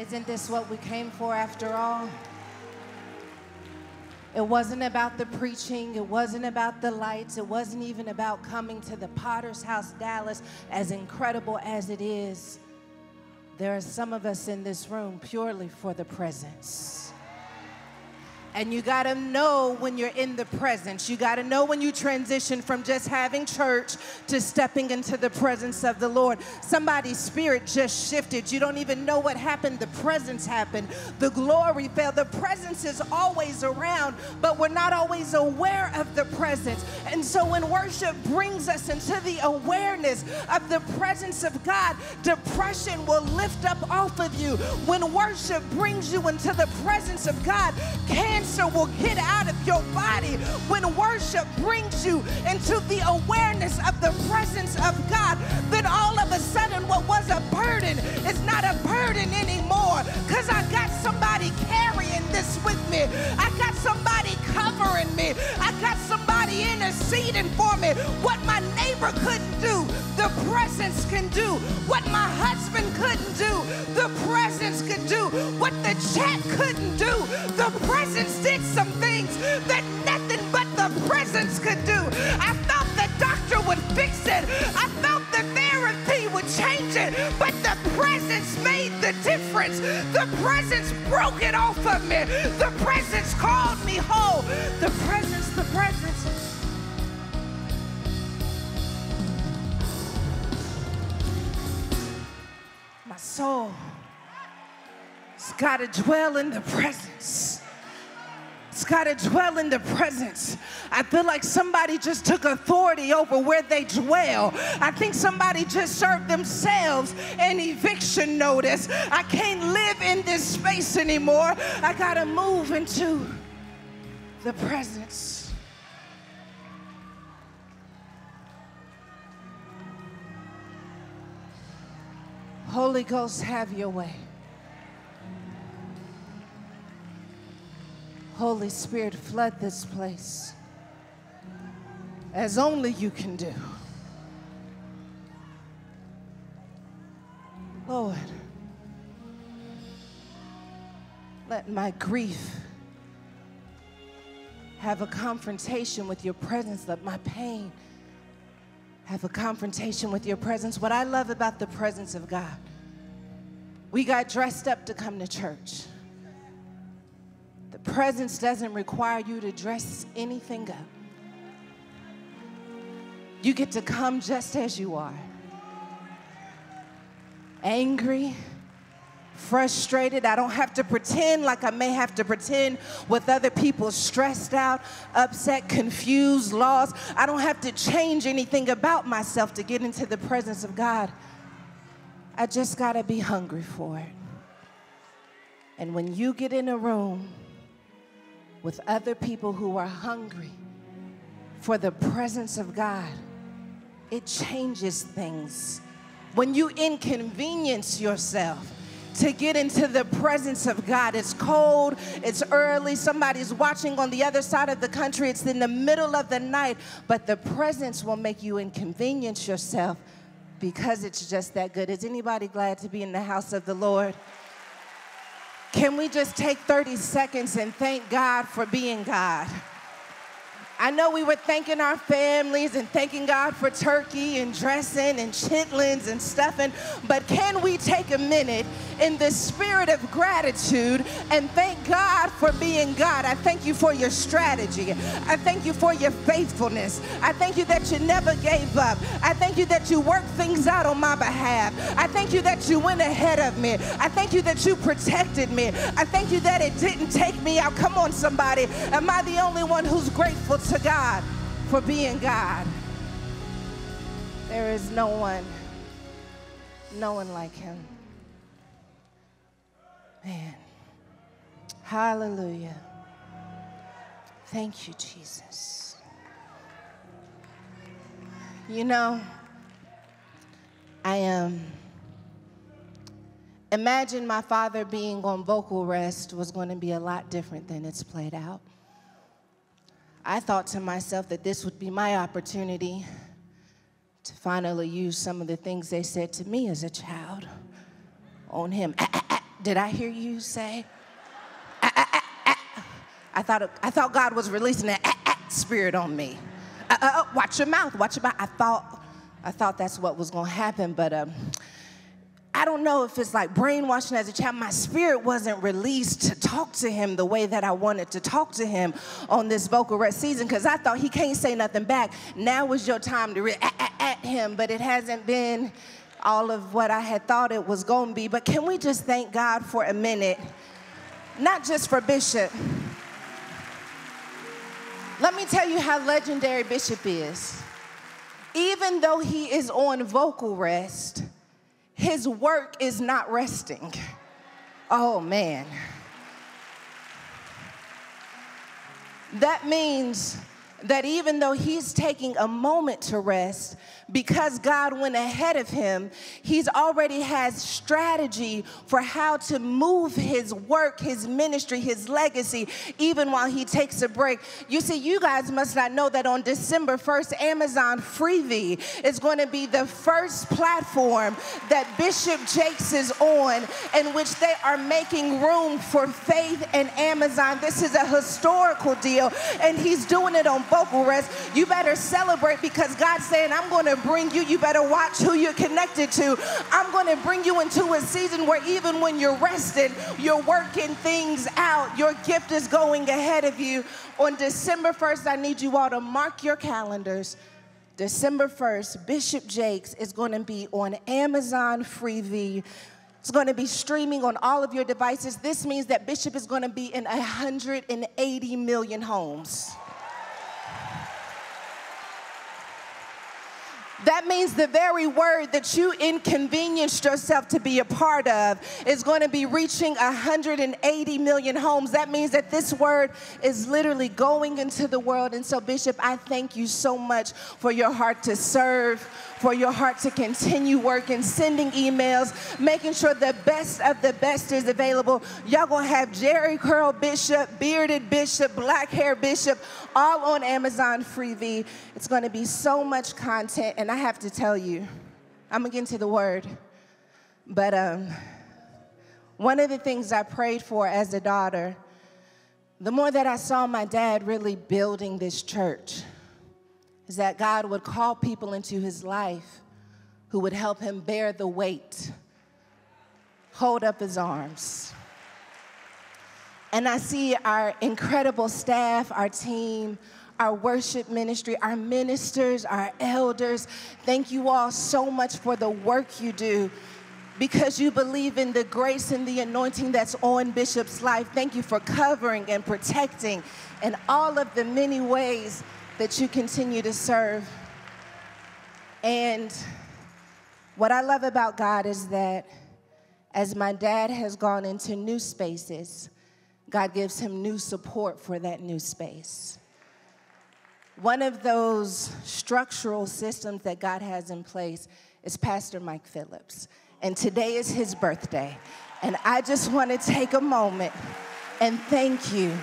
Isn't this what we came for after all? It wasn't about the preaching, it wasn't about the lights, it wasn't even about coming to the Potter's House Dallas, as incredible as it is. There are some of us in this room purely for the presence. And you got to know when you're in the presence. You got to know when you transition from just having church to stepping into the presence of the Lord. Somebody's spirit just shifted. You don't even know what happened. The presence happened. The glory fell. The presence is always around, but we're not always aware of the presence. And so when worship brings us into the awareness of the presence of God, depression will lift up off of you. When worship brings you into the presence of God, can will get out of your body when worship brings you into the awareness of the presence of God. Then all of a sudden, what was a burden is not a burden anymore because I got somebody carrying this with me. I got somebody covering me. I got somebody interceding for me. What my neighbor couldn't do, the presence can do. What my husband couldn't do, the presence could do. What the chat couldn't do, the presence did some things that nothing but the presence could do. I thought the doctor would fix it. I thought the therapy would change it, but the presence made the difference. The presence broke it off of me. The presence called me whole. The presence, the presence. Soul has got to dwell in the presence. It's got to dwell in the presence. I feel like somebody just took authority over where they dwell. I think somebody just served themselves an eviction notice. I can't live in this space anymore. I got to move into the presence. Holy Ghost, have your way. Holy Spirit, flood this place as only you can do. Lord, let my grief have a confrontation with your presence. Let my pain have a confrontation with your presence. What I love about the presence of God, we got dressed up to come to church The presence doesn't require you to dress anything up. You get to come just as you are. Angry, frustrated. I don't have to pretend like I may have to pretend with other people, stressed out, upset, confused, lost. I don't have to change anything about myself to get into the presence of God. I just got to be hungry for it. And when you get in a room with other people who are hungry for the presence of God, it changes things. When you inconvenience yourself, to get into the presence of God. It's cold, it's early, somebody's watching on the other side of the country, it's in the middle of the night, but the presence will make you inconvenience yourself because it's just that good. Is anybody glad to be in the house of the Lord? Can we just take 30 seconds and thank God for being God? I know we were thanking our families and thanking God for turkey and dressing and chitlins and stuffing, but can we take a minute in the spirit of gratitude and thank God for being God? I thank you for your strategy. I thank you for your faithfulness. I thank you that you never gave up. I thank you that you worked things out on my behalf. I thank you that you went ahead of me. I thank you that you protected me. I thank you that it didn't take me out. Come on, somebody. Am I the only one who's grateful to God for being God. There is no one, no one like him. Man, hallelujah. Thank you, Jesus. You know, I am. Um, imagine my father being on vocal rest was going to be a lot different than it's played out. I thought to myself that this would be my opportunity to finally use some of the things they said to me as a child on him. Ah, ah, ah. Did I hear you say? Ah, ah, ah, I thought, I thought God was releasing that spirit on me. Uh, uh, uh, watch your mouth, watch your mouth. I thought, I thought that's what was going to happen, but um, I don't know if it's like brainwashing as a child. My spirit wasn't released to talk to him the way that I wanted to talk to him on this vocal rest season because I thought he can't say nothing back. Now was your time to re- at, at, at him, but it hasn't been all of what I had thought it was going to be. But can we just thank God for a minute? Not just for Bishop. Let me tell you how legendary Bishop is. Even though he is on vocal rest, his work is not resting. Oh man. That means that even though he's taking a moment to rest, because God went ahead of him, he's already has strategy for how to move his work, his ministry, his legacy, even while he takes a break. You see, you guys must not know that on December 1st, Amazon Freevee is going to be the first platform that Bishop Jakes is on in which they are making room for faith and Amazon. This is a historical deal, and he's doing it on vocal rest. You better celebrate because God's saying, I'm going to bring you, you better watch who you're connected to. I'm going to bring you into a season where even when you're rested, you're working things out. Your gift is going ahead of you. On December 1st, I need you all to mark your calendars. December 1st, Bishop Jakes is going to be on Amazon Freevee. It's going to be streaming on all of your devices. This means that Bishop is going to be in 180 million homes. That means the very word that you inconvenienced yourself to be a part of is going to be reaching 180 million homes. That means that this word is literally going into the world. And so, Bishop, I thank you so much for your heart to serve for your heart to continue working, sending emails, making sure the best of the best is available. Y'all gonna have Jheri Curl Bishop, Bearded Bishop, Black Hair Bishop, all on Amazon Freevee. It's gonna be so much content, and I have to tell you, I'm gonna get into the word, but um, one of the things I prayed for as a daughter, the more that I saw my dad really building this church, is that God would call people into his life who would help him bear the weight, hold up his arms. And I see our incredible staff, our team, our worship ministry, our ministers, our elders. Thank you all so much for the work you do because you believe in the grace and the anointing that's on Bishop's life. Thank you for covering and protecting in all of the many ways that you continue to serve. And what I love about God is that as my dad has gone into new spaces, God gives him new support for that new space. One of those structural systems that God has in place is Pastor Mike Phillips. And today is his birthday. And I just want to take a moment and thank you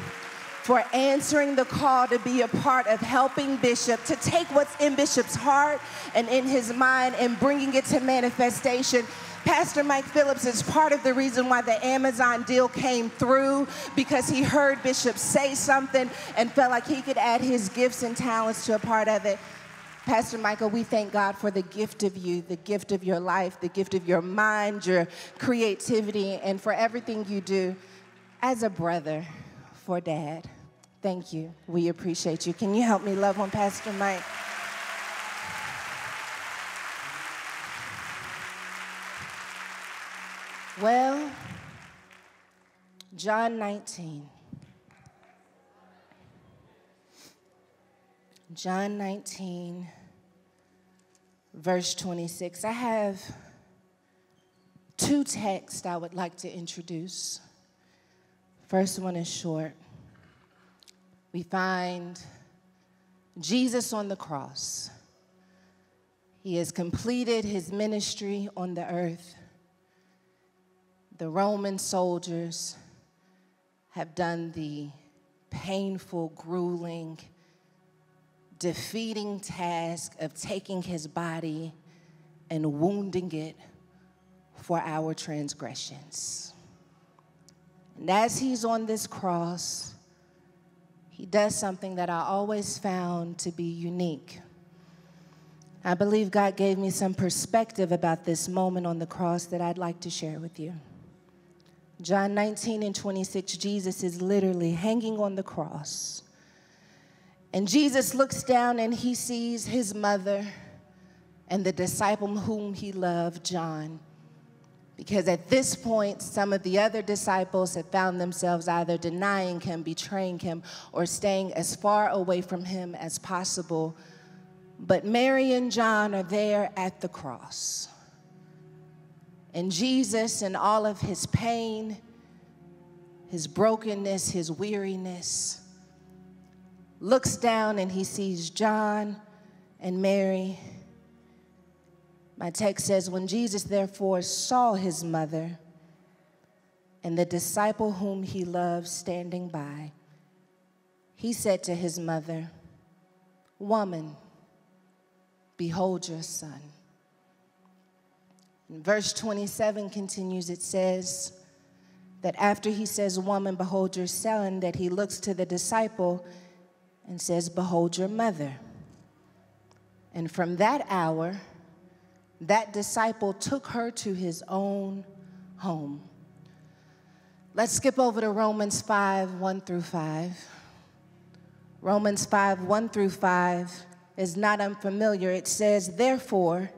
for answering the call to be a part of helping Bishop to take what's in Bishop's heart and in his mind and bringing it to manifestation. Pastor Mike Phillips is part of the reason why the Amazon deal came through because he heard Bishop say something and felt like he could add his gifts and talents to a part of it. Pastor Michael, we thank God for the gift of you, the gift of your life, the gift of your mind, your creativity, and for everything you do as a brother for dad. Thank you. We appreciate you. Can you help me love on Pastor Mike? Well, John 19. John 19, verse 26. I have two texts I would like to introduce. First one is short we find Jesus on the cross. He has completed his ministry on the earth. The Roman soldiers have done the painful, grueling, defeating task of taking his body and wounding it for our transgressions. And as he's on this cross, he does something that I always found to be unique. I believe God gave me some perspective about this moment on the cross that I'd like to share with you. John 19 and 26, Jesus is literally hanging on the cross. And Jesus looks down and he sees his mother and the disciple whom he loved, John. Because at this point, some of the other disciples had found themselves either denying him, betraying him, or staying as far away from him as possible. But Mary and John are there at the cross. And Jesus, in all of his pain, his brokenness, his weariness, looks down and he sees John and Mary my text says, When Jesus therefore saw his mother and the disciple whom he loved standing by, he said to his mother, Woman, behold your son. And verse 27 continues, it says that after he says, Woman, behold your son, that he looks to the disciple and says, Behold your mother. And from that hour, that disciple took her to his own home. Let's skip over to Romans 5 1 through 5. Romans 5 1 through 5 is not unfamiliar. It says, Therefore,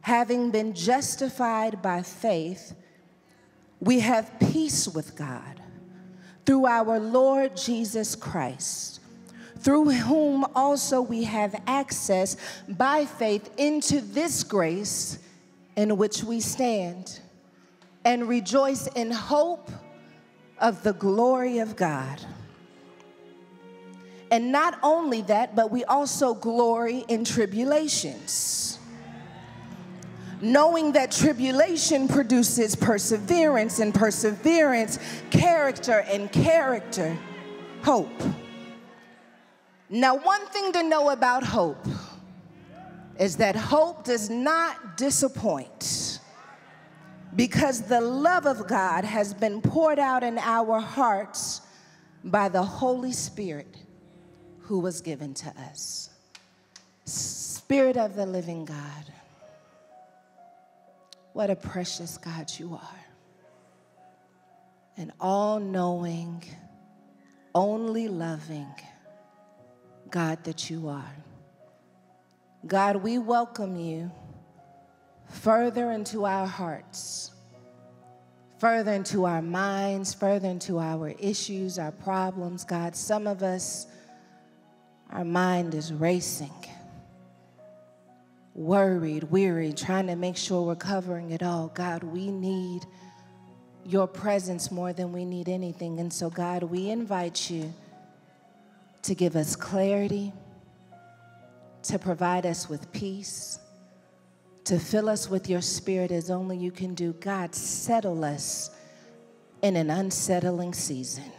having been justified by faith, we have peace with God through our Lord Jesus Christ through whom also we have access by faith into this grace in which we stand and rejoice in hope of the glory of God. And not only that, but we also glory in tribulations. Knowing that tribulation produces perseverance, and perseverance, character, and character, hope. Now, one thing to know about hope is that hope does not disappoint because the love of God has been poured out in our hearts by the Holy Spirit who was given to us. Spirit of the living God, what a precious God you are. An all knowing, only loving, God that you are. God, we welcome you further into our hearts, further into our minds, further into our issues, our problems. God, some of us, our mind is racing, worried, weary, trying to make sure we're covering it all. God, we need your presence more than we need anything. And so, God, we invite you to give us clarity, to provide us with peace, to fill us with your spirit as only you can do. God, settle us in an unsettling season.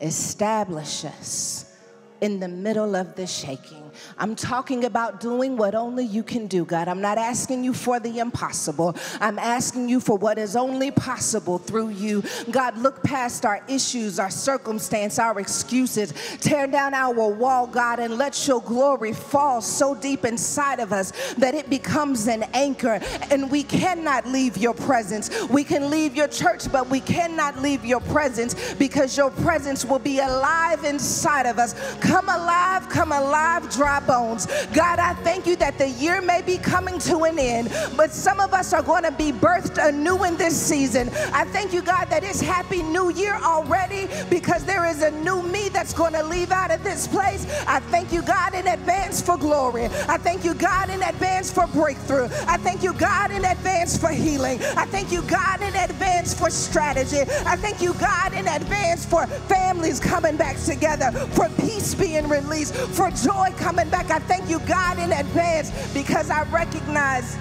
Establish us in the middle of the shaking. I'm talking about doing what only you can do, God. I'm not asking you for the impossible. I'm asking you for what is only possible through you. God, look past our issues, our circumstance, our excuses. Tear down our wall, God, and let your glory fall so deep inside of us that it becomes an anchor. And we cannot leave your presence. We can leave your church, but we cannot leave your presence because your presence will be alive inside of us. Come alive, come alive, dry bones. God, I thank you that the year may be coming to an end, but some of us are going to be birthed anew in this season. I thank you, God, that it's Happy New Year already because there is a new me that's going to leave out of this place. I thank you, God, in advance for glory. I thank you, God, in advance for breakthrough. I thank you, God, in advance for healing. I thank you, God, in advance for strategy. I thank you, God, in advance for families coming back together, for peace being released, for joy coming back. I thank you, God, in advance because I recognize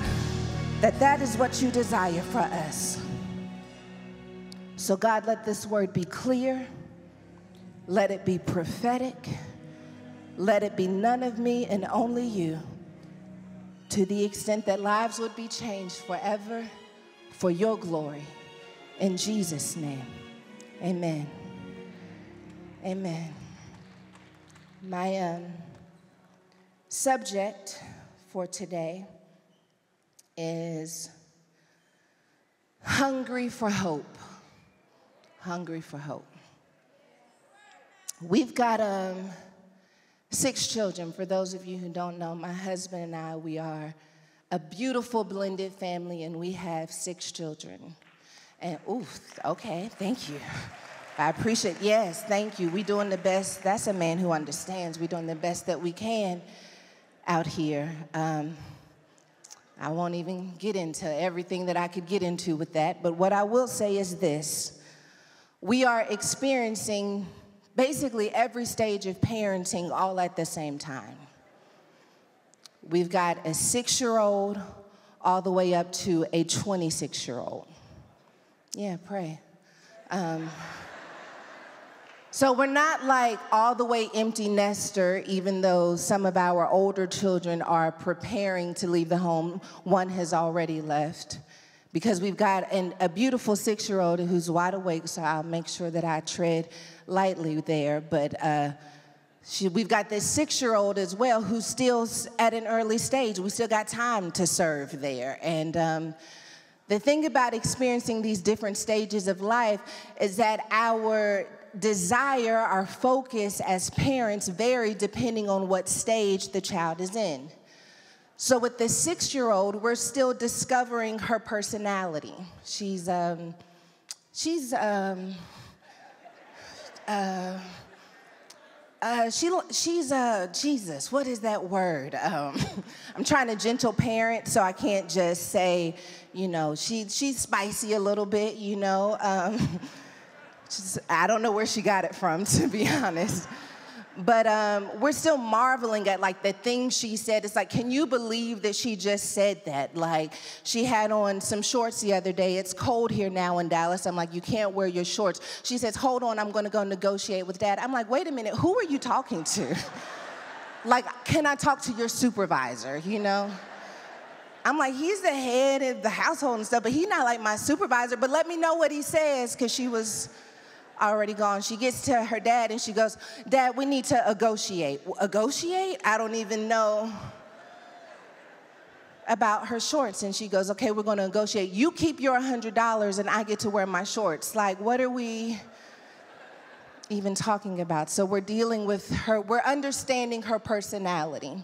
that that is what you desire for us. So, God, let this word be clear. Let it be prophetic. Let it be none of me and only you to the extent that lives would be changed forever for your glory. In Jesus' name, amen. Amen. My um, subject for today is hungry for hope. Hungry for hope. We've got um, six children. For those of you who don't know, my husband and I, we are a beautiful blended family, and we have six children. And oof, okay, thank you. I appreciate. Yes, thank you. We're doing the best. That's a man who understands. We're doing the best that we can out here. Um, I won't even get into everything that I could get into with that. But what I will say is this: we are experiencing basically every stage of parenting all at the same time. We've got a six-year-old all the way up to a 26-year-old. Yeah, pray. Um, so we're not like all the way empty nester, even though some of our older children are preparing to leave the home. One has already left because we've got an, a beautiful six year old who's wide awake, so I'll make sure that I tread lightly there. But uh, she, we've got this six year old as well who's still at an early stage. We still got time to serve there. And um, the thing about experiencing these different stages of life is that our desire, our focus as parents vary depending on what stage the child is in. So with the six-year-old, we're still discovering her personality. She's um, she's um, uh, uh, she, she's uh, Jesus. What is that word? Um, I'm trying to gentle parent, so I can't just say, you know, she she's spicy a little bit, you know. Um, I don't know where she got it from, to be honest. But um, we're still marveling at like the things she said. It's like, can you believe that she just said that? Like, she had on some shorts the other day. It's cold here now in Dallas. I'm like, you can't wear your shorts. She says, hold on, I'm gonna go negotiate with dad. I'm like, wait a minute, who are you talking to? like, can I talk to your supervisor, you know? I'm like, he's the head of the household and stuff, but he's not like my supervisor. But let me know what he says, because she was already gone. She gets to her dad and she goes, Dad, we need to negotiate. Negotiate? I don't even know about her shorts. And she goes, Okay, we're gonna negotiate. You keep your $100 and I get to wear my shorts. Like, what are we even talking about? So we're dealing with her, we're understanding her personality.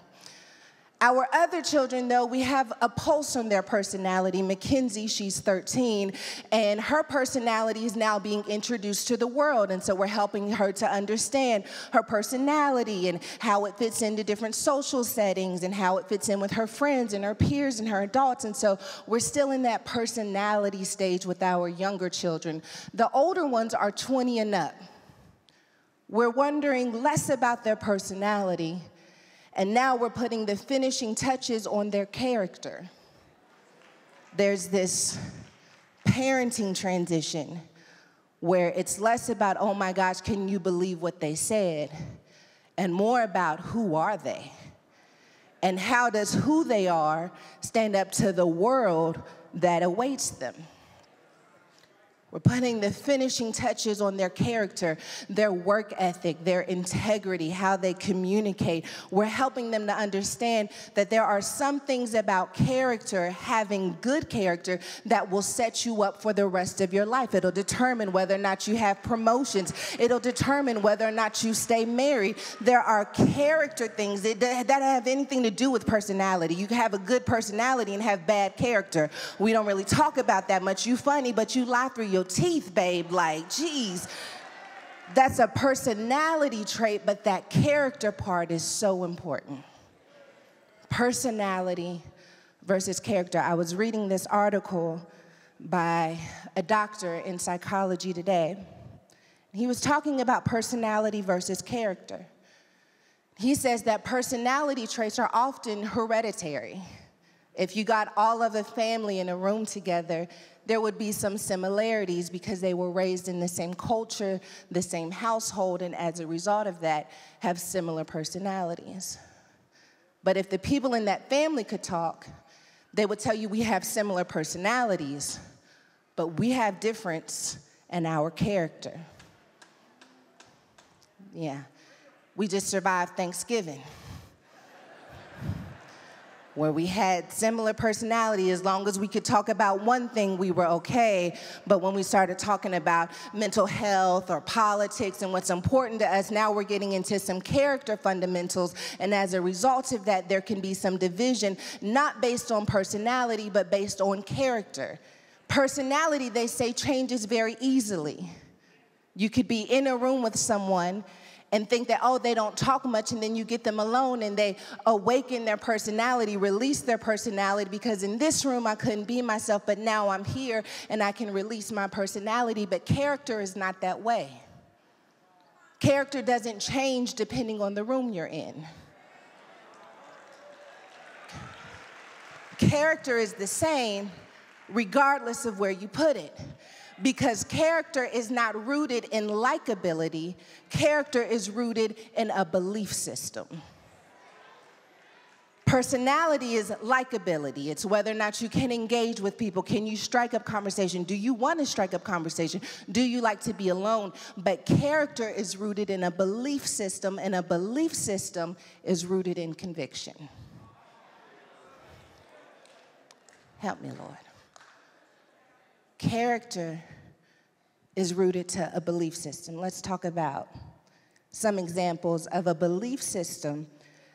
Our other children, though, we have a pulse on their personality. Mackenzie, she's 13, and her personality is now being introduced to the world. And so we're helping her to understand her personality and how it fits into different social settings and how it fits in with her friends and her peers and her adults. And so we're still in that personality stage with our younger children. The older ones are 20 and up. We're wondering less about their personality and now we're putting the finishing touches on their character. There's this parenting transition where it's less about, oh my gosh, can you believe what they said? And more about who are they? And how does who they are stand up to the world that awaits them? We're putting the finishing touches on their character, their work ethic, their integrity, how they communicate. We're helping them to understand that there are some things about character, having good character, that will set you up for the rest of your life. It'll determine whether or not you have promotions, it'll determine whether or not you stay married. There are character things that, have anything to do with personality. You can have a good personality and have bad character. We don't really talk about that much. You funny, but you lie through your teeth, babe. Like, geez, that's a personality trait, but that character part is so important. Personality versus character. I was reading this article by a doctor in psychology today. He was talking about personality versus character. He says that personality traits are often hereditary. If you got all of the family in a room together, there would be some similarities because they were raised in the same culture, the same household, and as a result of that, have similar personalities. But if the people in that family could talk, they would tell you we have similar personalities, but we have difference in our character. Yeah, we just survived Thanksgiving where we had similar personality as long as we could talk about one thing we were okay. But when we started talking about mental health or politics and what's important to us now we're getting into some character fundamentals. And as a result of that there can be some division not based on personality but based on character. Personality they say changes very easily. You could be in a room with someone and think that, oh, they don't talk much, and then you get them alone and they awaken their personality, release their personality, because in this room I couldn't be myself, but now I'm here and I can release my personality. But character is not that way. Character doesn't change depending on the room you're in. Character is the same regardless of where you put it because character is not rooted in likability, character is rooted in a belief system. Personality is likability. It's whether or not you can engage with people. Can you strike up conversation? Do you want to strike up conversation? Do you like to be alone? But character is rooted in a belief system, and a belief system is rooted in conviction. Help me, Lord. Character is rooted to a belief system. Let's talk about some examples of a belief system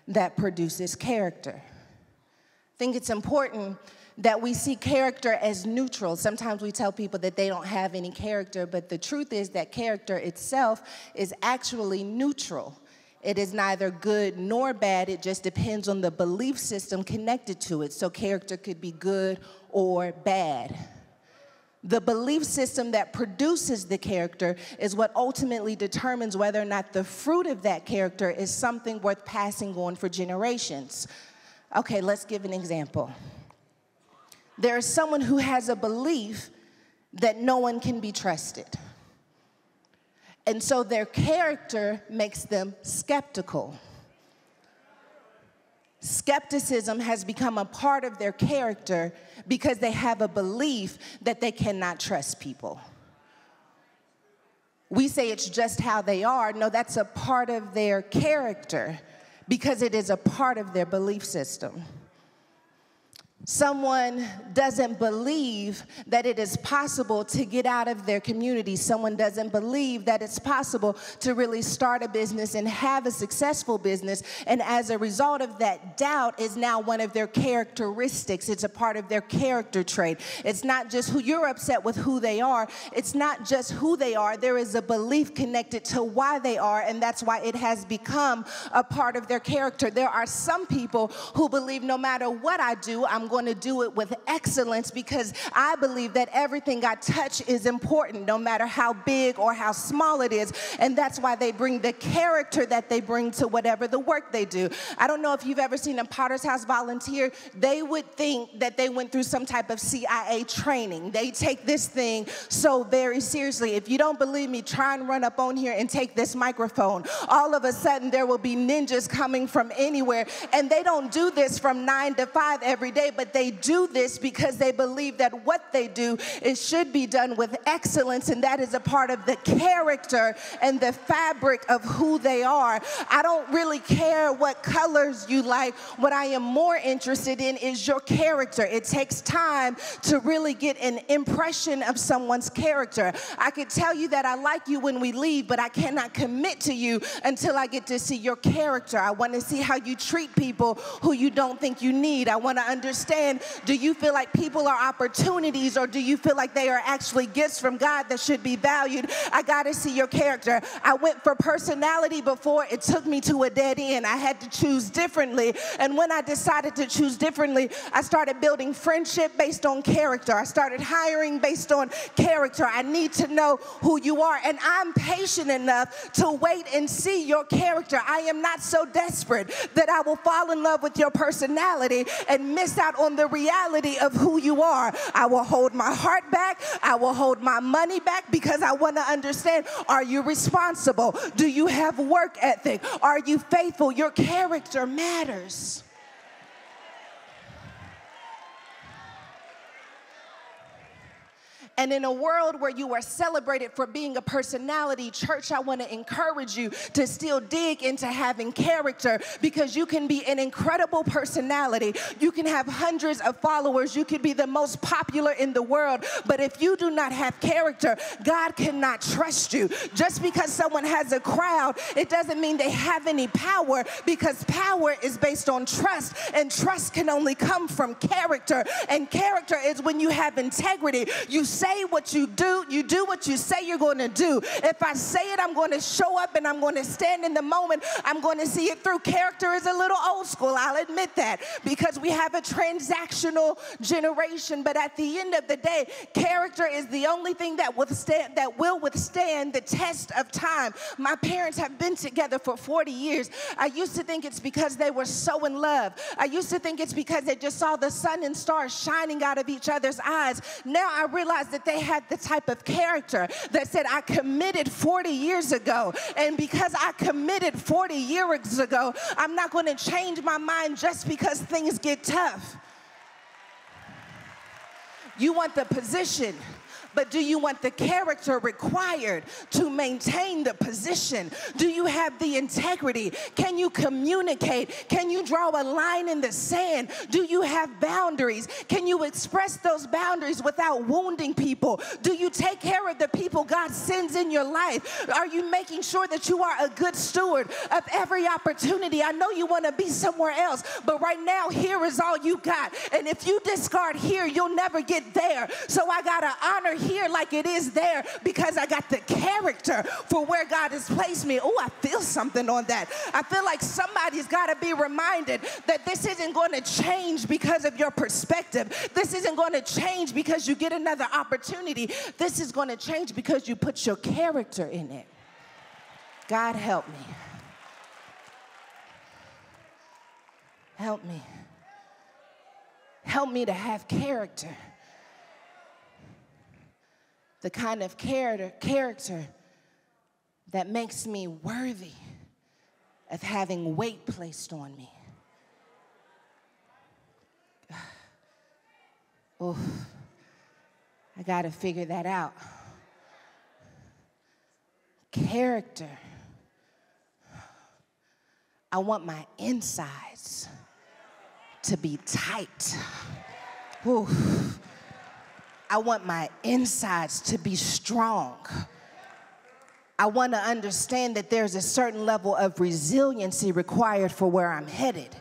that produces character. I think it's important that we see character as neutral. Sometimes we tell people that they don't have any character, but the truth is that character itself is actually neutral. It is neither good nor bad, it just depends on the belief system connected to it. So, character could be good or bad. The belief system that produces the character is what ultimately determines whether or not the fruit of that character is something worth passing on for generations. Okay, let's give an example. There is someone who has a belief that no one can be trusted. And so their character makes them skeptical. Skepticism has become a part of their character because they have a belief that they cannot trust people. We say it's just how they are. No, that's a part of their character because it is a part of their belief system someone doesn't believe that it is possible to get out of their community, someone doesn't believe that it's possible to really start a business and have a successful business, and as a result of that, doubt is now one of their characteristics. It's a part of their character trait. It's not just who you're upset with who they are, it's not just who they are. There is a belief connected to why they are, and that's why it has become a part of their character. There are some people who believe no matter what I do, I'm going to do it with excellence because I believe that everything I touch is important, no matter how big or how small it is. And that's why they bring the character that they bring to whatever the work they do. I don't know if you've ever seen a Potter's House volunteer, they would think that they went through some type of CIA training. They take this thing so very seriously. If you don't believe me, try and run up on here and take this microphone. All of a sudden, there will be ninjas coming from anywhere. And they don't do this from nine to five every day, but but they do this because they believe that what they do it should be done with excellence, and that is a part of the character and the fabric of who they are. I don't really care what colors you like. What I am more interested in is your character. It takes time to really get an impression of someone's character. I could tell you that I like you when we leave, but I cannot commit to you until I get to see your character. I want to see how you treat people who you don't think you need. I want to understand understand do you feel like people are opportunities or do you feel like they are actually gifts from God that should be valued? I got to see your character. I went for personality before, it took me to a dead end. I had to choose differently. And when I decided to choose differently, I started building friendship based on character. I started hiring based on character. I need to know who you are. And I'm patient enough to wait and see your character. I am not so desperate that I will fall in love with your personality and miss out on the reality of who you are. I will hold my heart back. I will hold my money back because I want to understand are you responsible? Do you have work ethic? Are you faithful? Your character matters. And in a world where you are celebrated for being a personality, church, I want to encourage you to still dig into having character because you can be an incredible personality. You can have hundreds of followers. You could be the most popular in the world. But if you do not have character, God cannot trust you. Just because someone has a crowd, it doesn't mean they have any power because power is based on trust, and trust can only come from character. And character is when you have integrity. You say what you do, you do what you say you're going to do. If I say it, I'm going to show up and I'm going to stand in the moment. I'm going to see it through. Character is a little old school, I'll admit that, because we have a transactional generation. But at the end of the day, character is the only thing that withstand that will withstand the test of time. My parents have been together for 40 years. I used to think it's because they were so in love. I used to think it's because they just saw the sun and stars shining out of each other's eyes. Now I realize that they had the type of character that said, I committed 40 years ago. And because I committed 40 years ago, I'm not going to change my mind just because things get tough. You want the position but do you want the character required to maintain the position? Do you have the integrity? Can you communicate? Can you draw a line in the sand? Do you have boundaries? Can you express those boundaries without wounding people? Do you take care of the people God sends in your life? Are you making sure that you are a good steward of every opportunity? I know you want to be somewhere else, but right now, here is all you got. And if you discard here, you'll never get there. So I got to honor here like it is there because I got the character for where God has placed me. Oh, I feel something on that. I feel like somebody's got to be reminded that this isn't going to change because of your perspective. This isn't going to change because you get another opportunity. This is going to change because you put your character in it. God help me. Help me. Help me to have character the kind of character, character that makes me worthy of having weight placed on me. Oh, I got to figure that out. Character. I want my insides to be tight. Ooh. I want my insides to be strong. I want to understand that there's a certain level of resiliency required for where I'm headed.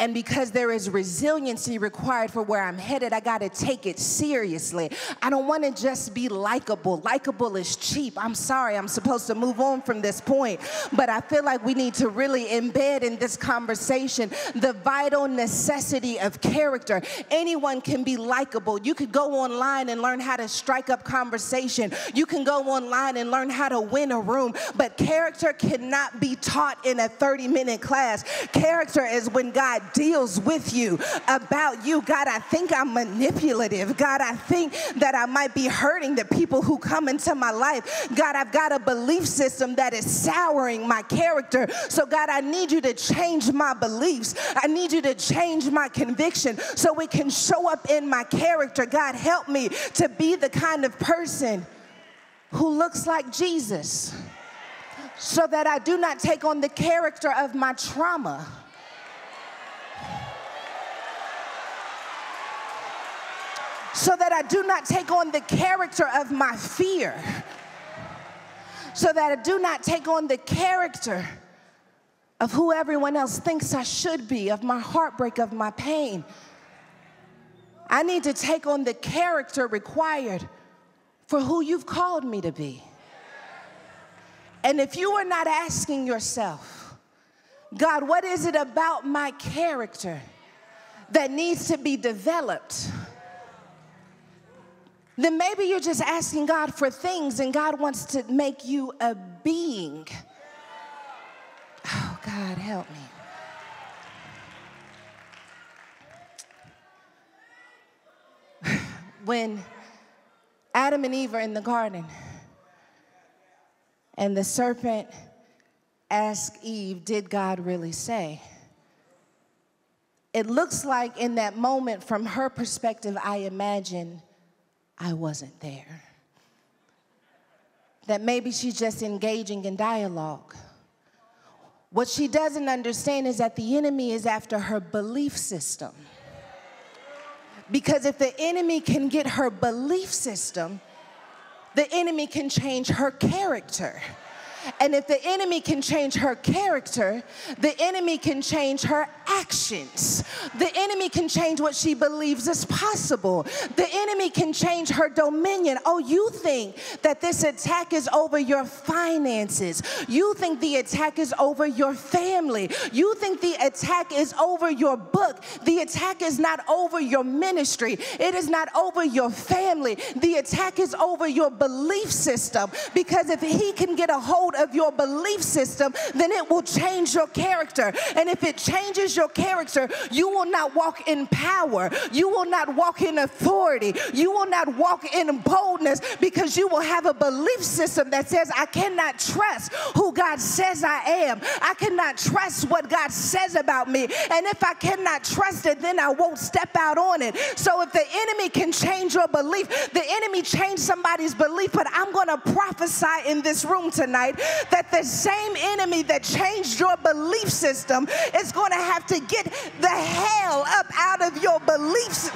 And because there is resiliency required for where I'm headed, I got to take it seriously. I don't want to just be likable. Likable is cheap. I'm sorry, I'm supposed to move on from this point. But I feel like we need to really embed in this conversation the vital necessity of character. Anyone can be likable. You could go online and learn how to strike up conversation. You can go online and learn how to win a room. But character cannot be taught in a 30 minute class. Character is when God deals with you about you. God, I think I'm manipulative. God, I think that I might be hurting the people who come into my life. God, I've got a belief system that is souring my character. So, God, I need you to change my beliefs. I need you to change my conviction so it can show up in my character. God, help me to be the kind of person who looks like Jesus so that I do not take on the character of my trauma so that I do not take on the character of my fear, so that I do not take on the character of who everyone else thinks I should be, of my heartbreak, of my pain. I need to take on the character required for who you've called me to be. And if you are not asking yourself, God, what is it about my character that needs to be developed? Then maybe you're just asking God for things and God wants to make you a being. Oh, God, help me. when Adam and Eve are in the garden and the serpent asked Eve, Did God really say? It looks like in that moment, from her perspective, I imagine I wasn't there. That maybe she's just engaging in dialogue. What she doesn't understand is that the enemy is after her belief system. Because if the enemy can get her belief system, the enemy can change her character. And if the enemy can change her character, the enemy can change her actions. The enemy can change what she believes is possible. The enemy can change her dominion. Oh, you think that this attack is over your finances. You think the attack is over your family. You think the attack is over your book. The attack is not over your ministry. It is not over your family. The attack is over your belief system. Because if he can get a hold of your belief system, then it will change your character. And if it changes your character, you will not walk in power. You will not walk in authority. You will not walk in boldness because you will have a belief system that says, I cannot trust who God says I am. I cannot trust what God says about me. And if I cannot trust it, then I won't step out on it. So if the enemy can change your belief, the enemy changed somebody's belief, but I'm going to prophesy in this room tonight that the same enemy that changed your belief system is going to have to get the hell up out of your beliefs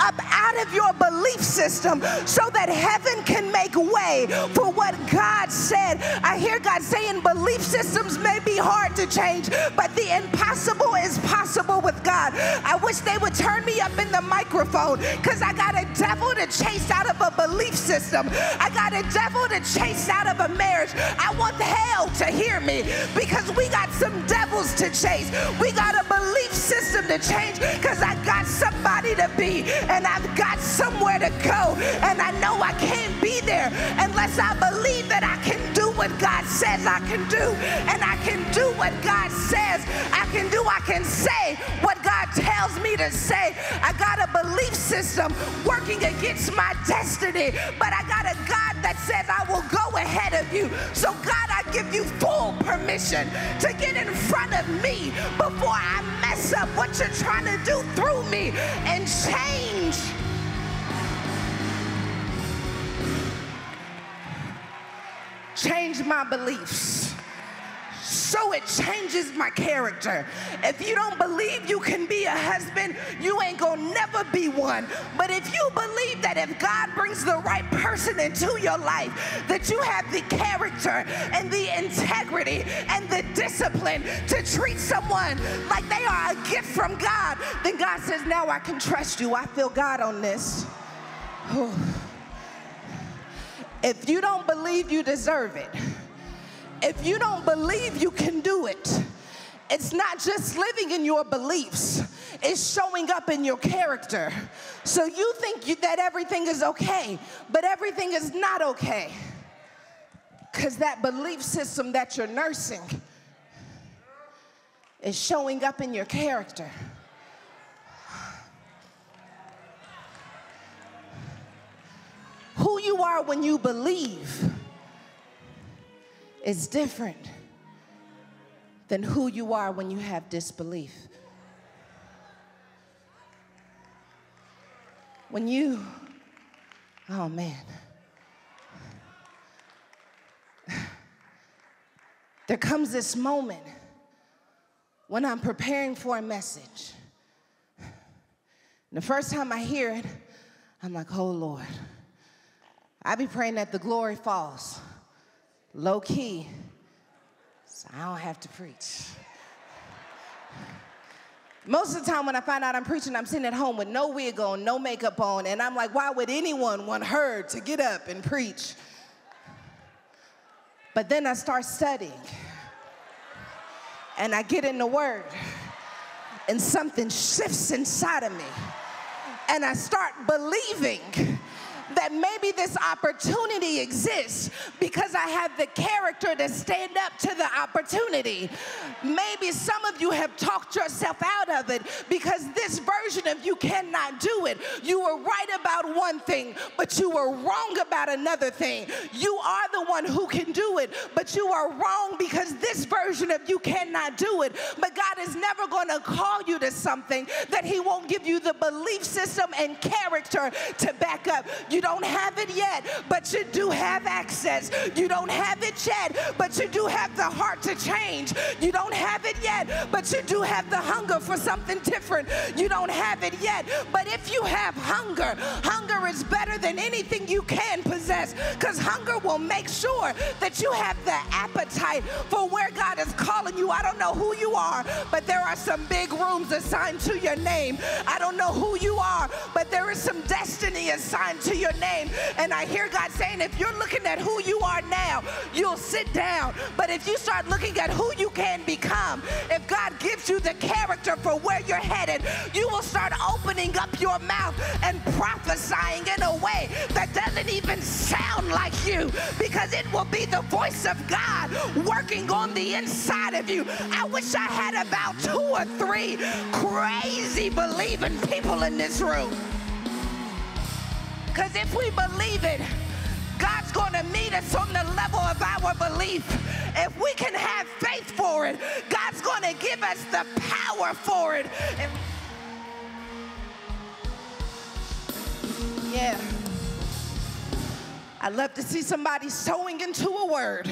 up out of your belief system so that heaven can make way for what God said. I hear God saying belief systems may be hard to change, but the impossible is possible with God. I wish they would turn me up in the microphone because I got a devil to chase out of a belief system. I got a devil to chase out of a marriage. I want hell to hear me because we got some devils to chase. We got a belief system to change because I got somebody to be and I've got somewhere to go, and I know I can't be there unless I believe that I can do what God says I can do, and I can do what God says I can do. I can say what God tells me to say. I got a belief system working against my destiny, but I got a God that says I will go ahead of you. So, God, I give you full permission to get in front of me before I mess up what you're trying to do through me and change. Change my beliefs so it changes my character. If you don't believe you can be a husband, you ain't gonna never be one. But if you believe that if God brings the right person into your life, that you have the character and the integrity and the discipline to treat someone like they are a gift from God, then God says, Now I can trust you. I feel God on this. If you don't believe you deserve it, if you don't believe you can do it, it's not just living in your beliefs, it's showing up in your character. So you think you, that everything is okay, but everything is not okay. Because that belief system that you're nursing is showing up in your character. Who you are when you believe is different than who you are when you have disbelief. When you, oh man, there comes this moment when I'm preparing for a message. And the first time I hear it, I'm like, oh Lord. I be praying that the glory falls low key, so I don't have to preach. Most of the time when I find out I'm preaching, I'm sitting at home with no wig on, no makeup on, and I'm like, why would anyone want her to get up and preach? But then I start studying, and I get in the Word, and something shifts inside of me, and I start believing that maybe this opportunity exists because I have the character to stand up to the opportunity. Maybe some of you have talked yourself out of it because this version of you cannot do it. You were right about one thing, but you were wrong about another thing. You are the one who can do it, but you are wrong because this version of you cannot do it. But God is never going to call you to something that He won't give you the belief system and character to back up. You don't have it yet, but you do have access. You don't have it yet, but you do have the heart to change. You don't have it yet, but you do have the hunger for something different. You don't have it yet, but if you have hunger, hunger is better than anything you can possess because hunger will make sure that you have the appetite for where God is calling you. I don't know who you are, but there are some big rooms assigned to your name. I don't know who you are, but there is some destiny assigned to your name. And I hear God saying, if you're looking at who you are now, you'll sit down. But if you start looking at who you can become, if God gives you the character for where you're headed, you will start opening up your mouth and prophesying in a way that doesn't even sound like you because it will be the voice of God working on the inside of you. I wish I had about two or three crazy believing people in this room. Because if we believe it, God's going to meet us on the level of our belief. If we can have faith for it, God's going to give us the power for it. And yeah. I love to see somebody sowing into a word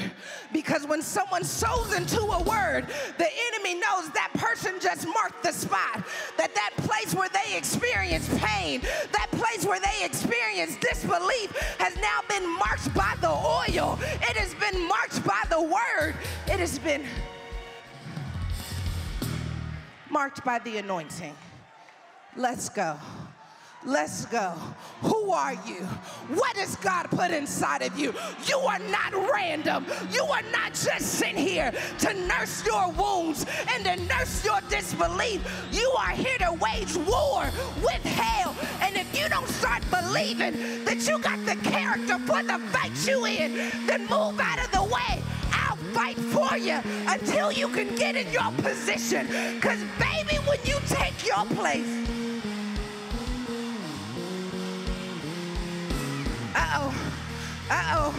because when someone sows into a word, the enemy knows that person just marked the spot. That that place where they experience pain, that place where they experience disbelief has now been marked by the oil. It has been marked by the word. It has been marked by the anointing. Let's go. Let's go. Who are you? What has God put inside of you? You are not random. You are not just sent here to nurse your wounds and to nurse your disbelief. You are here to wage war with hell. And if you don't start believing that you got the character for the fight you in, then move out of the way. I'll fight for you until you can get in your position. Because, baby, when you take your place, Uh-oh. Uh-oh.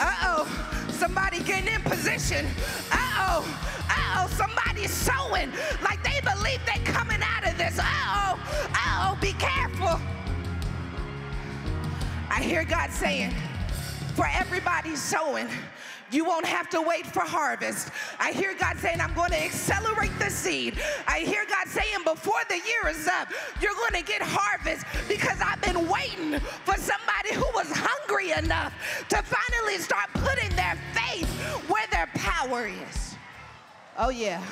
Uh-oh. Somebody getting in position. Uh-oh. Uh-oh. Somebody's sowing like they believe they're coming out of this. Uh-oh. Uh-oh. Be careful. I hear God saying, for everybody sowing, you won't have to wait for harvest. I hear God saying, I'm going to accelerate the seed. I hear God saying, before the year is up, you're going to get harvest because I've been waiting for somebody who was hungry enough to finally start putting their faith where their power is. Oh, yeah.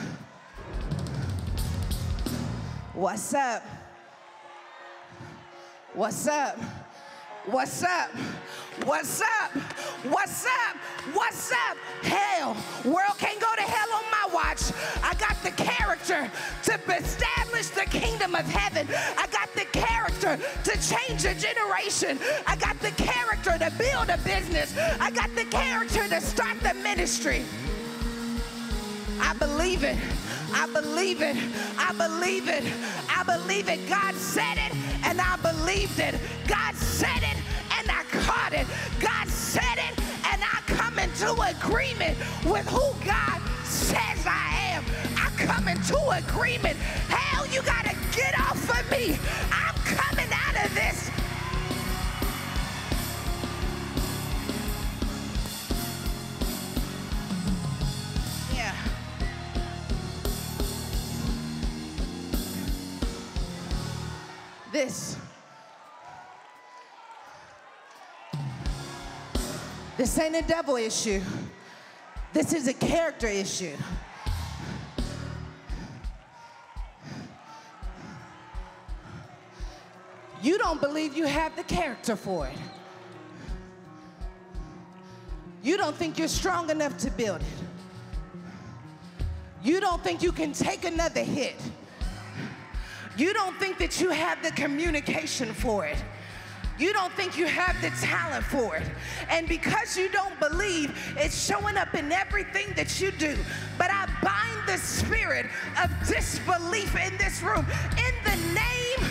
What's up? What's up? What's up? What's up? What's up? What's up? Hell, world can't go to hell on my watch. I got the character to establish the kingdom of heaven. I got the character to change a generation. I got the character to build a business. I got the character to start the ministry. I believe it. I believe it. I believe it. I believe it. God said it and I believed it. God said it God said it and I come into agreement with who God says I am. I come into agreement. Hell, you got to get off of me. I'm coming out of this. Yeah. This. This ain't a devil issue. This is a character issue. You don't believe you have the character for it. You don't think you're strong enough to build it. You don't think you can take another hit. You don't think that you have the communication for it. You don't think you have the talent for it. And because you don't believe, it's showing up in everything that you do. But I bind the spirit of disbelief in this room. In the name,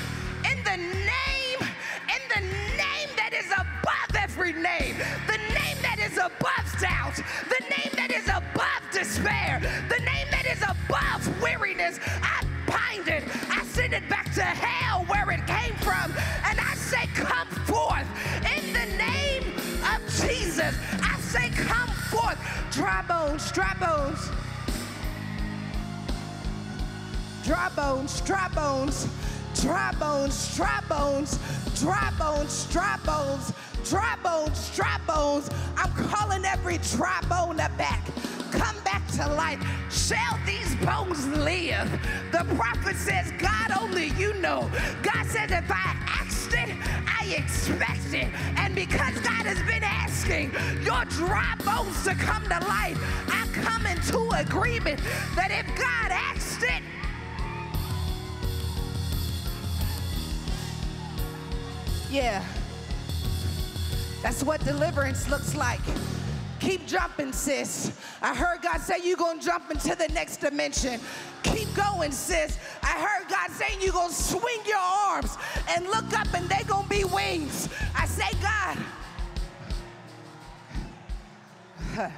in the name, in the name that is above every name, the name that is above doubt, the name that is above despair, the name that is above weariness. I bind it. I send it back to hell where it Jesus. I say, come forth. Dry bones, dry bones. Dry bones, dry bones, dry bones, dry bones, dry bones, dry bones, dry bones, dry bones. I'm calling every dry bone back come back to life. Shall these bones live? The prophet says, God, only you know. God says, if I asked it, I expect it. And because God has been asking your dry bones to come to life, I come into agreement that if God asked it, yeah, that's what deliverance looks like. Keep jumping, sis. I heard God say you're going to jump into the next dimension. Keep going, sis. I heard God saying you're going to swing your arms and look up and they're going to be wings. I say, God.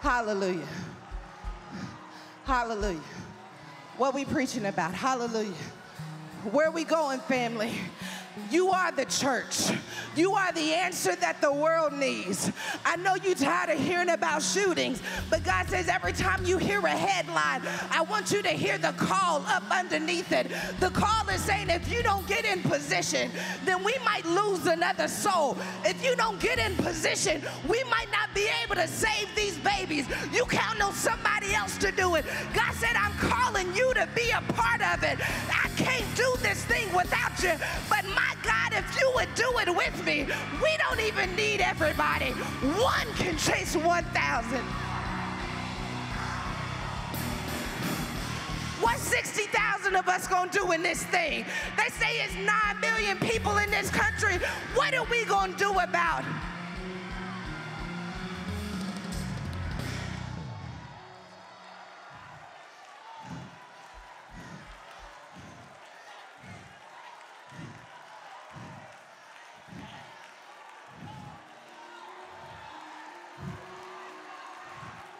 Hallelujah. Hallelujah. What we preaching about? Hallelujah. Where we going, family? You are the church. You are the answer that the world needs. I know you're tired of hearing about shootings, but God says every time you hear a headline, I want you to hear the call up underneath it. The call is saying if you don't get in position, then we might lose another soul. If you don't get in position, we might not be able to save these babies. You count on somebody else to do it. God said, I'm calling you to be a part of it. I can't do this thing without you, but my God, if you would do it with me, we don't even need everybody. One can chase 1,000. What's 60,000 of us gonna do in this thing? They say it's 9 million people in this country. What are we gonna do about it?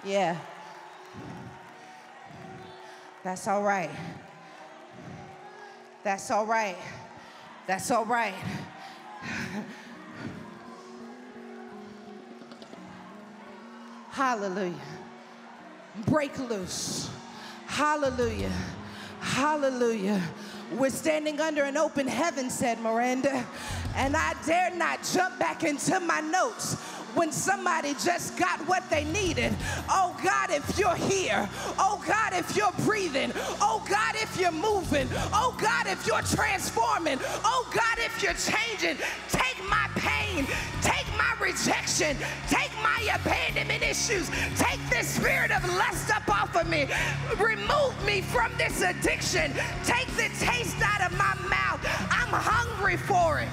Yeah. That's all right. That's all right. That's all right. Hallelujah. Break loose. Hallelujah. Hallelujah. We're standing under an open heaven, said Miranda, and I dare not jump back into my notes when somebody just got what they needed. Oh God, if you're here. Oh God, if you're breathing. Oh God, if you're moving. Oh God, if you're transforming. Oh God, if you're changing. Take my pain. Take my rejection. Take my abandonment issues. Take this spirit of lust up off of me. Remove me from this addiction. Take the taste out of my mouth. I'm hungry for it.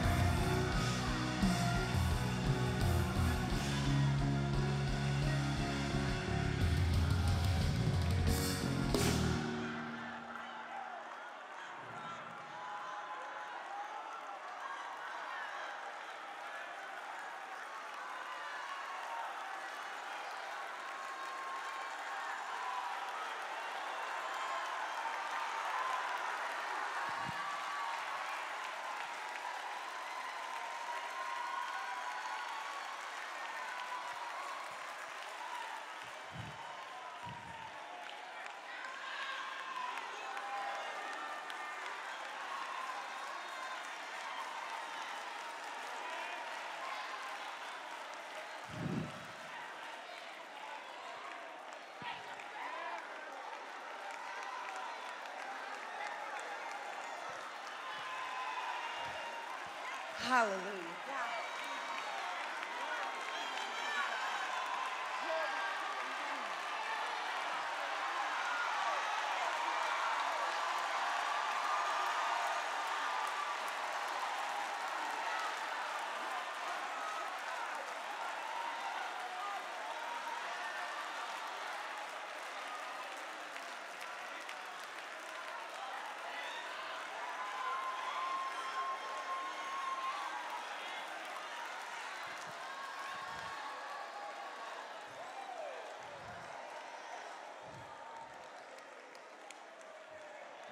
Hallelujah.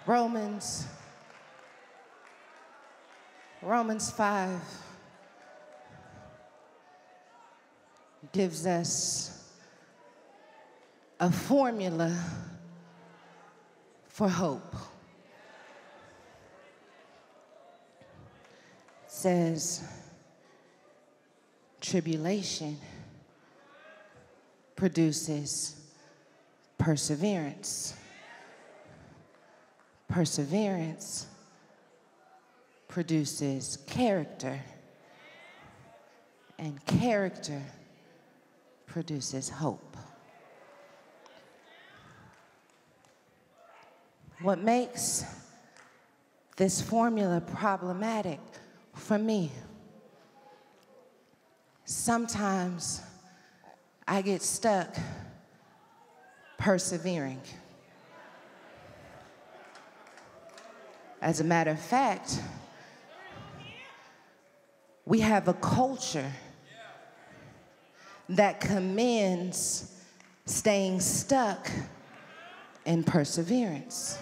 Romans, Romans 5 gives us a formula for hope. It says, tribulation produces perseverance. Perseverance produces character, and character produces hope. What makes this formula problematic for me? Sometimes I get stuck persevering. As a matter of fact, we have a culture that commends staying stuck in perseverance.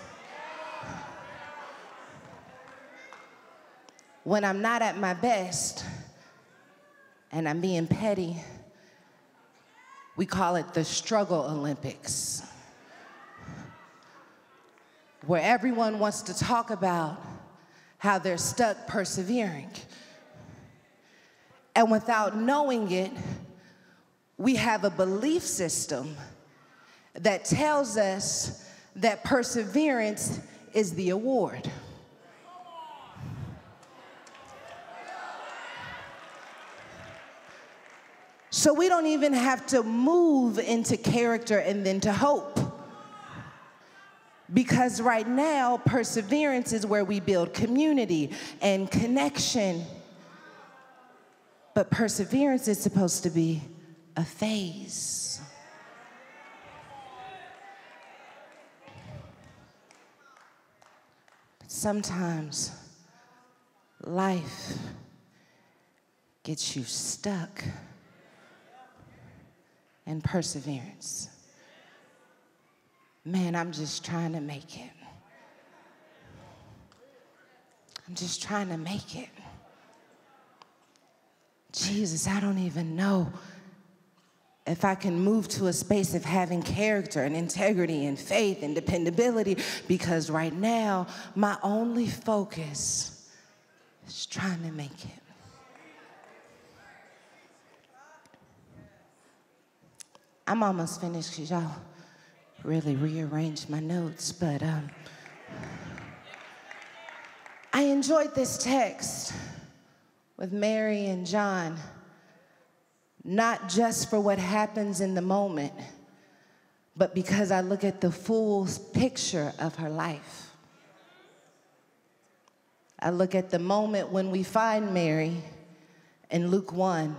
When I'm not at my best and I'm being petty, we call it the struggle Olympics, where everyone wants to talk about how they're stuck persevering. And without knowing it, we have a belief system that tells us that perseverance is the award. So we don't even have to move into character and then to hope. Because right now, perseverance is where we build community and connection. But perseverance is supposed to be a phase. Sometimes life gets you stuck in perseverance. Man, I'm just trying to make it. I'm just trying to make it. Jesus, I don't even know if I can move to a space of having character and integrity and faith and dependability, because right now, my only focus is trying to make it. I'm almost finished y'all really rearranged my notes, but um, I enjoyed this text with Mary and John, not just for what happens in the moment, but because I look at the full picture of her life. I look at the moment when we find Mary in Luke 1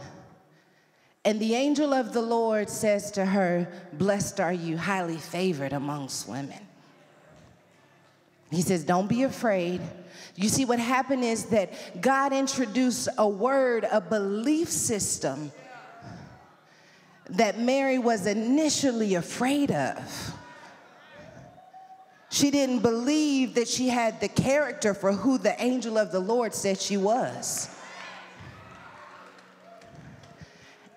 and the angel of the Lord says to her, Blessed are you, highly favored amongst women. He says, Don't be afraid. You see, what happened is that God introduced a word, a belief system that Mary was initially afraid of. She didn't believe that she had the character for who the angel of the Lord said she was.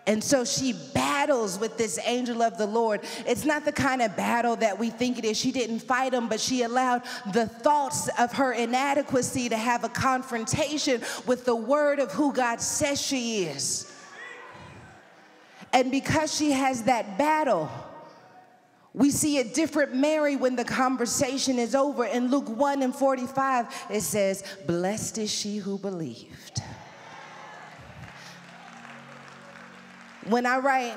And so she battles with this angel of the Lord. It's not the kind of battle that we think it is. She didn't fight him, but she allowed the thoughts of her inadequacy to have a confrontation with the word of who God says she is. And because she has that battle, we see a different Mary when the conversation is over. In Luke 1 and 45, it says, Blessed is she who believed. When I write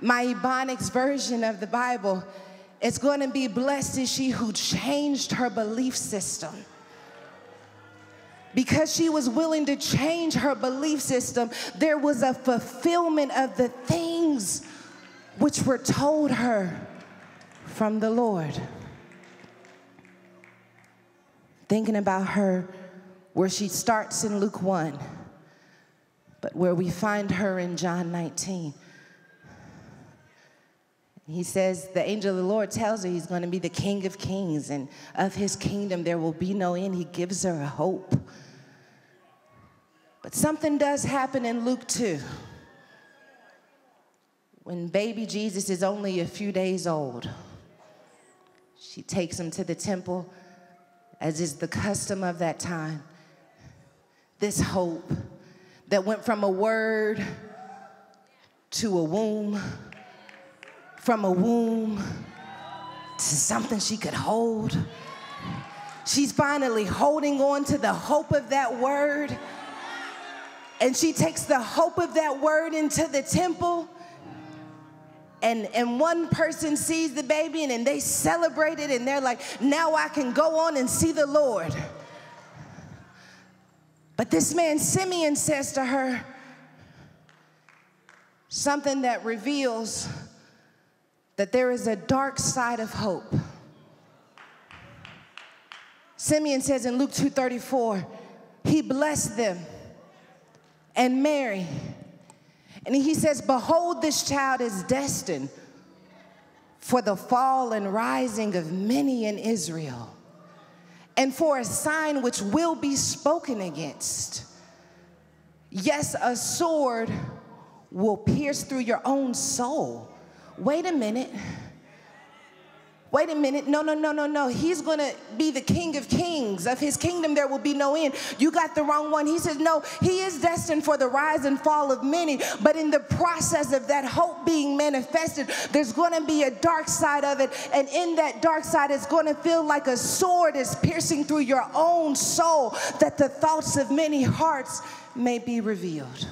my Ebonics version of the Bible, it's going to be blessed is she who changed her belief system. Because she was willing to change her belief system, there was a fulfillment of the things which were told her from the Lord. Thinking about her, where she starts in Luke 1 but where we find her in John 19. He says, the angel of the Lord tells her he's going to be the king of kings, and of his kingdom there will be no end. He gives her a hope. But something does happen in Luke 2. When baby Jesus is only a few days old, she takes him to the temple, as is the custom of that time. This hope that went from a word to a womb, from a womb to something she could hold. She's finally holding on to the hope of that word. And she takes the hope of that word into the temple and, and one person sees the baby and then they celebrate it and they're like, now I can go on and see the Lord. But this man, Simeon, says to her something that reveals that there is a dark side of hope. Simeon says in Luke 2:34, he blessed them and Mary and he says, Behold, this child is destined for the fall and rising of many in Israel, and for a sign which will be spoken against. Yes, a sword will pierce through your own soul. Wait a minute wait a minute, no, no, no, no, no. He's going to be the King of Kings. Of his kingdom, there will be no end. You got the wrong one. He says, no, he is destined for the rise and fall of many. But in the process of that hope being manifested, there's going to be a dark side of it. And in that dark side, it's going to feel like a sword is piercing through your own soul, that the thoughts of many hearts may be revealed.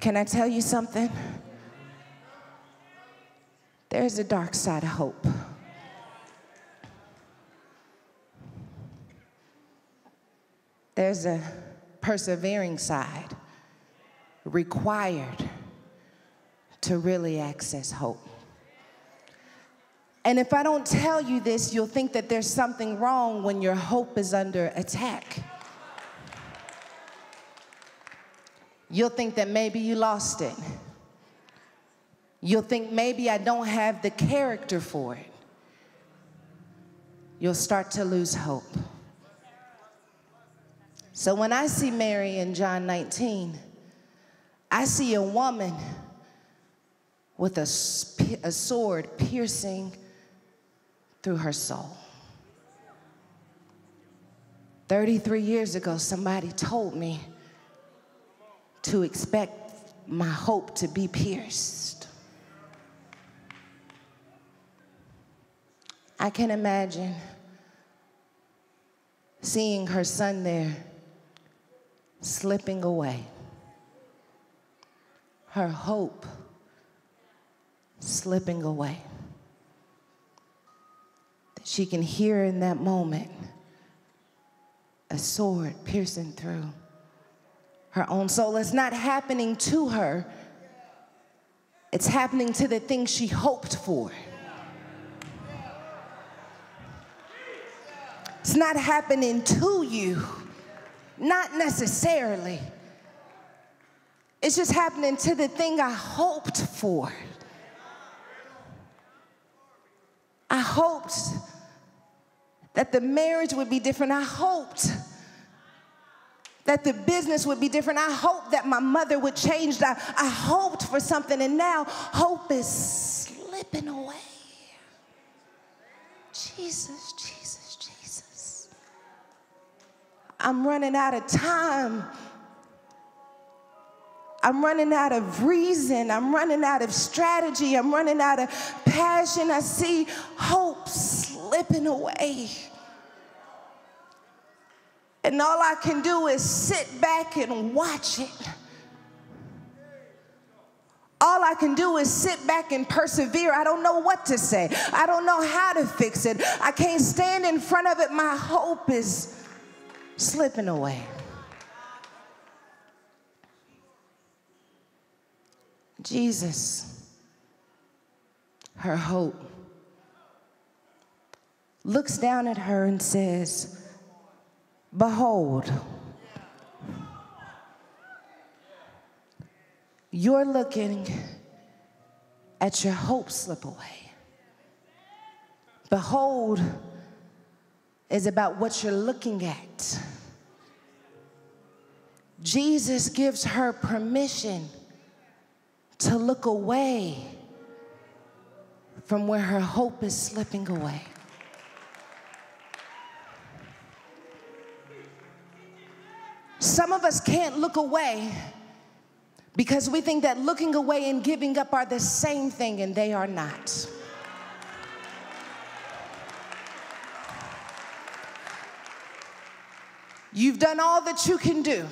Can I tell you something? There's a dark side of hope. There's a persevering side required to really access hope. And if I don't tell you this, you'll think that there's something wrong when your hope is under attack. You'll think that maybe you lost it. You'll think maybe I don't have the character for it. You'll start to lose hope. So when I see Mary in John 19, I see a woman with a, a sword piercing through her soul. 33 years ago, somebody told me to expect my hope to be pierced. I can imagine seeing her son there slipping away. Her hope slipping away. That she can hear in that moment a sword piercing through her own soul. It's not happening to her, it's happening to the thing she hoped for. It's not happening to you, not necessarily. It's just happening to the thing I hoped for. I hoped that the marriage would be different. I hoped that the business would be different. I hoped that my mother would change. I, I hoped for something, and now hope is slipping away. Jesus, Jesus. I'm running out of time. I'm running out of reason. I'm running out of strategy. I'm running out of passion. I see hope slipping away. And all I can do is sit back and watch it. All I can do is sit back and persevere. I don't know what to say. I don't know how to fix it. I can't stand in front of it. My hope is slipping away. Jesus, her hope, looks down at her and says, Behold, you're looking at your hope slip away. Behold is about what you're looking at. Jesus gives her permission to look away from where her hope is slipping away. Some of us can't look away because we think that looking away and giving up are the same thing, and they are not. You've done all that you can do.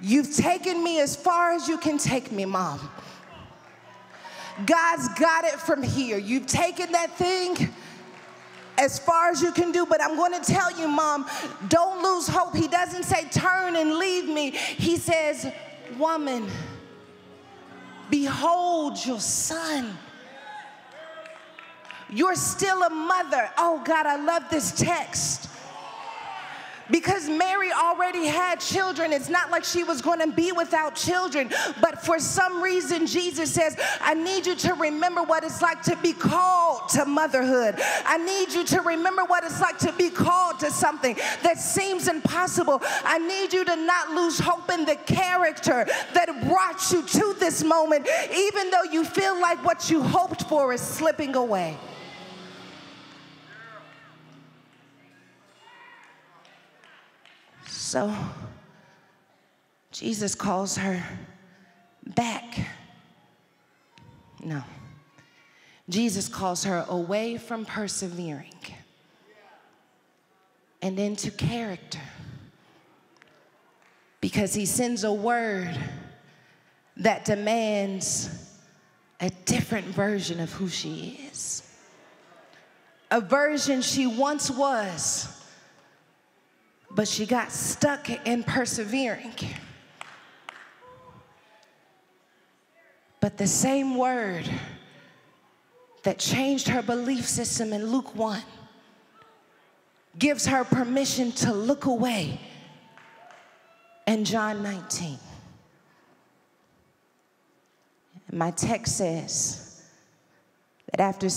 You've taken me as far as you can take me, mom. God's got it from here. You've taken that thing as far as you can do, but I'm going to tell you, mom, don't lose hope. He doesn't say turn and leave me, he says, woman, behold your son. You're still a mother. Oh, God, I love this text because Mary already had children. It's not like she was going to be without children. But for some reason, Jesus says, I need you to remember what it's like to be called to motherhood. I need you to remember what it's like to be called to something that seems impossible. I need you to not lose hope in the character that brought you to this moment, even though you feel like what you hoped for is slipping away. So Jesus calls her back. No. Jesus calls her away from persevering and into character because he sends a word that demands a different version of who she is. A version she once was but she got stuck in persevering. But the same word that changed her belief system in Luke 1 gives her permission to look away in John 19. My text says that after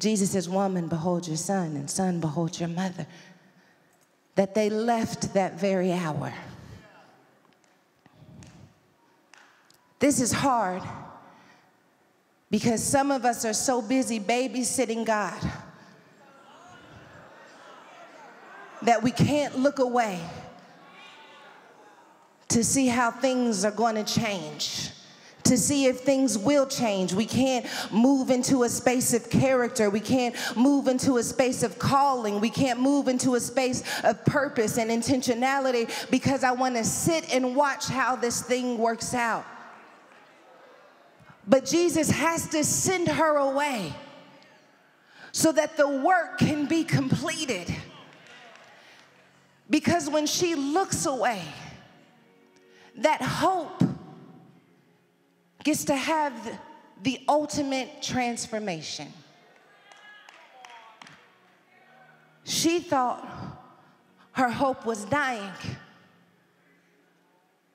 Jesus says, Woman, behold your son, and son, behold your mother that they left that very hour. This is hard because some of us are so busy babysitting God that we can't look away to see how things are going to change to see if things will change. We can't move into a space of character. We can't move into a space of calling. We can't move into a space of purpose and intentionality because I want to sit and watch how this thing works out. But Jesus has to send her away so that the work can be completed. Because when she looks away, that hope gets to have the, ultimate transformation. She thought her hope was dying.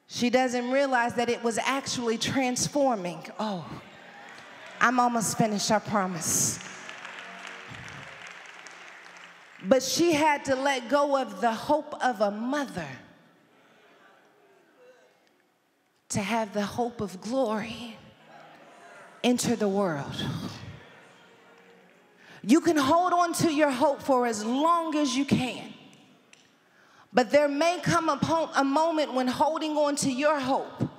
She doesn't realize that it was actually transforming. Oh, I'm almost finished, I promise. But she had to let go of the hope of a mother to have the hope of glory enter the world. You can hold on to your hope for as long as you can. But there may come a, a, moment when holding on to your hope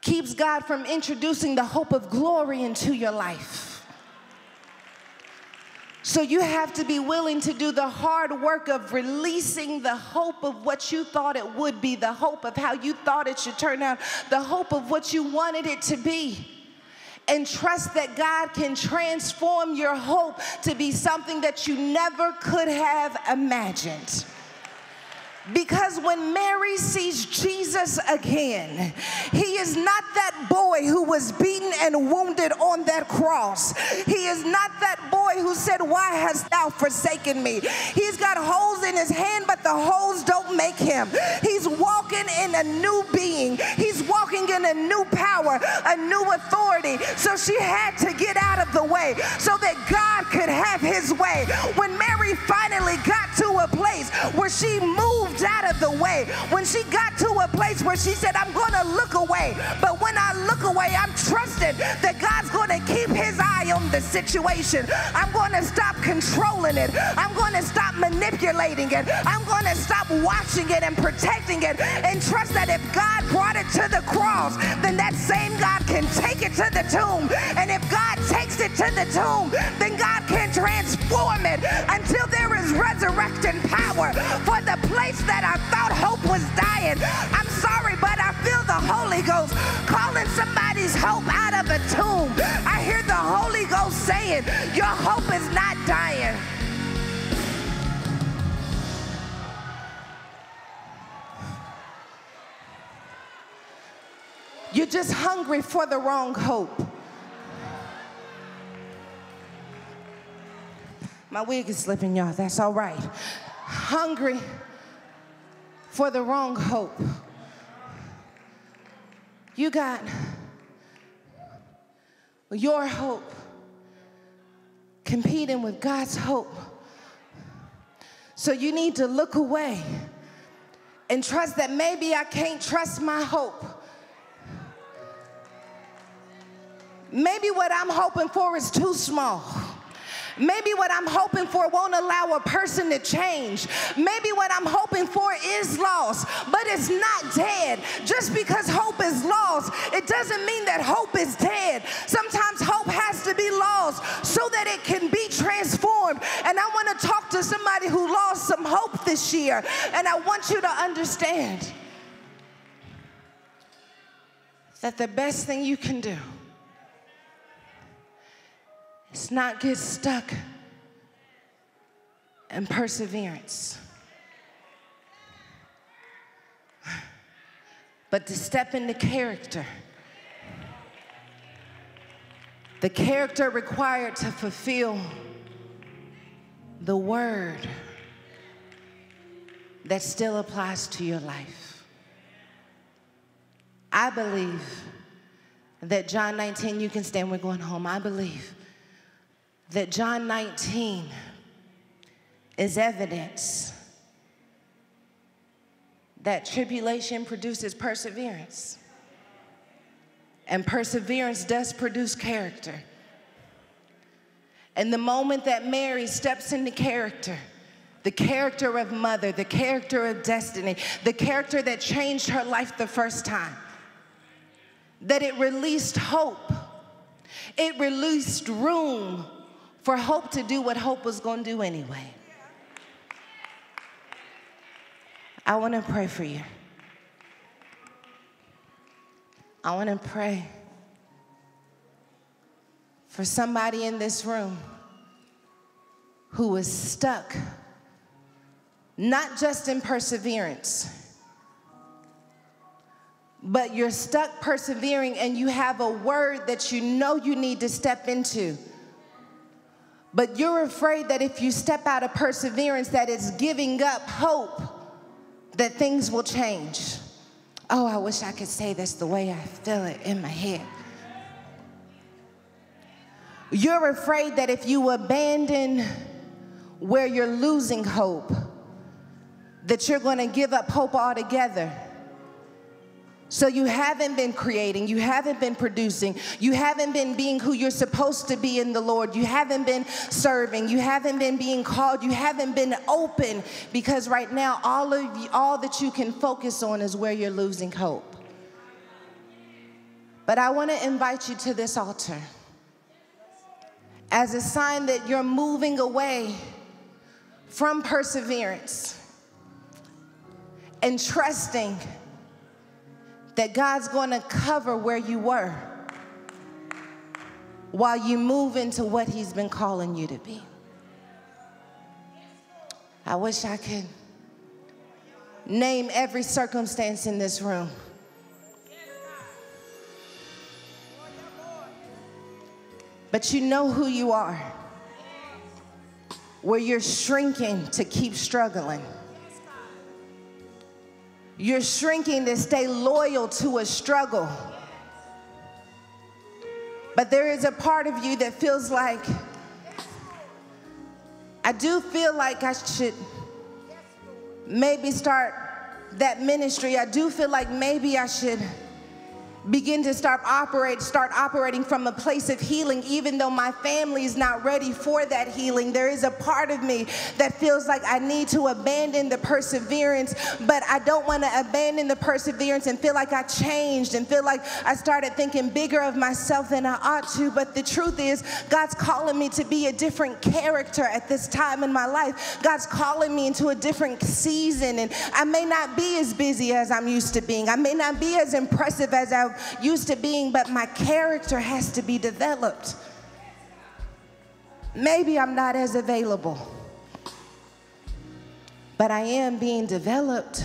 keeps God from introducing the hope of glory into your life. So you have to be willing to do the hard work of releasing the hope of what you thought it would be, the hope of how you thought it should turn out, the hope of what you wanted it to be. And trust that God can transform your hope to be something that you never could have imagined. Because when Mary sees Jesus again, he is not that boy who was beaten and wounded on that cross. He is not that boy who said, Why hast thou forsaken me? He's got holes in his hand, but the holes don't make him. He's walking in a new being, he's walking in a new power, a new authority. So she had to get out of the way so that God could have his way. When Mary finally got to a place where she moved out of the way. When she got to a place where she said, I'm going to look away. But when I look away, I'm trusting that God's going to keep his eye on the situation. I'm going to stop controlling it. I'm going to stop manipulating it. I'm going to stop watching it and protecting it and trust that if God brought it to the cross, then that same God can take it to the tomb. And if God takes it to the tomb, then God can transform it until there is resurrecting power for the place that I thought hope was dying. I'm sorry, but I feel the Holy Ghost calling somebody's hope out of a tomb. I hear the Holy Ghost saying, Your hope is not dying. You're just hungry for the wrong hope. My wig is slipping, y'all. That's all right. Hungry for the wrong hope. You got your hope competing with God's hope. So you need to look away and trust that maybe I can't trust my hope. Maybe what I'm hoping for is too small. Maybe what I'm hoping for won't allow a person to change. Maybe what I'm hoping for is lost, but it's not dead. Just because hope is lost, it doesn't mean that hope is dead. Sometimes hope has to be lost so that it can be transformed. And I want to talk to somebody who lost some hope this year, and I want you to understand that the best thing you can do it's not get stuck in perseverance, but to step into character. The character required to fulfill the word that still applies to your life. I believe that John 19, you can stand, we're going home. I believe that John 19 is evidence that tribulation produces perseverance. And perseverance does produce character. And the moment that Mary steps into character, the character of mother, the character of destiny, the character that changed her life the first time, that it released hope, it released room for hope to do what hope was going to do anyway. I want to pray for you. I want to pray for somebody in this room who is stuck, not just in perseverance, but you're stuck persevering and you have a word that you know you need to step into but you're afraid that if you step out of perseverance, that it's giving up hope that things will change. Oh, I wish I could say this the way I feel it in my head. You're afraid that if you abandon where you're losing hope, that you're going to give up hope altogether. So you haven't been creating, you haven't been producing, you haven't been being who you're supposed to be in the Lord, you haven't been serving, you haven't been being called, you haven't been open because right now all of you, all that you can focus on is where you're losing hope. But I want to invite you to this altar as a sign that you're moving away from perseverance and trusting that God's going to cover where you were while you move into what He's been calling you to be. I wish I could name every circumstance in this room. But you know who you are, where you're shrinking to keep struggling. You're shrinking to stay loyal to a struggle. But there is a part of you that feels like, I do feel like I should maybe start that ministry. I do feel like maybe I should begin to start operate start operating from a place of healing. Even though my family is not ready for that healing there is a part of me that feels like I need to abandon the perseverance but I don't want to abandon the perseverance and feel like I changed and feel like I started thinking bigger of myself than I ought to. But the truth is God's calling me to be a different character at this time in my life. God's calling me into a different season and I may not be as busy as I'm used to being. I may not be as impressive as Used to being, but my character has to be developed. Maybe I'm not as available, but I am being developed.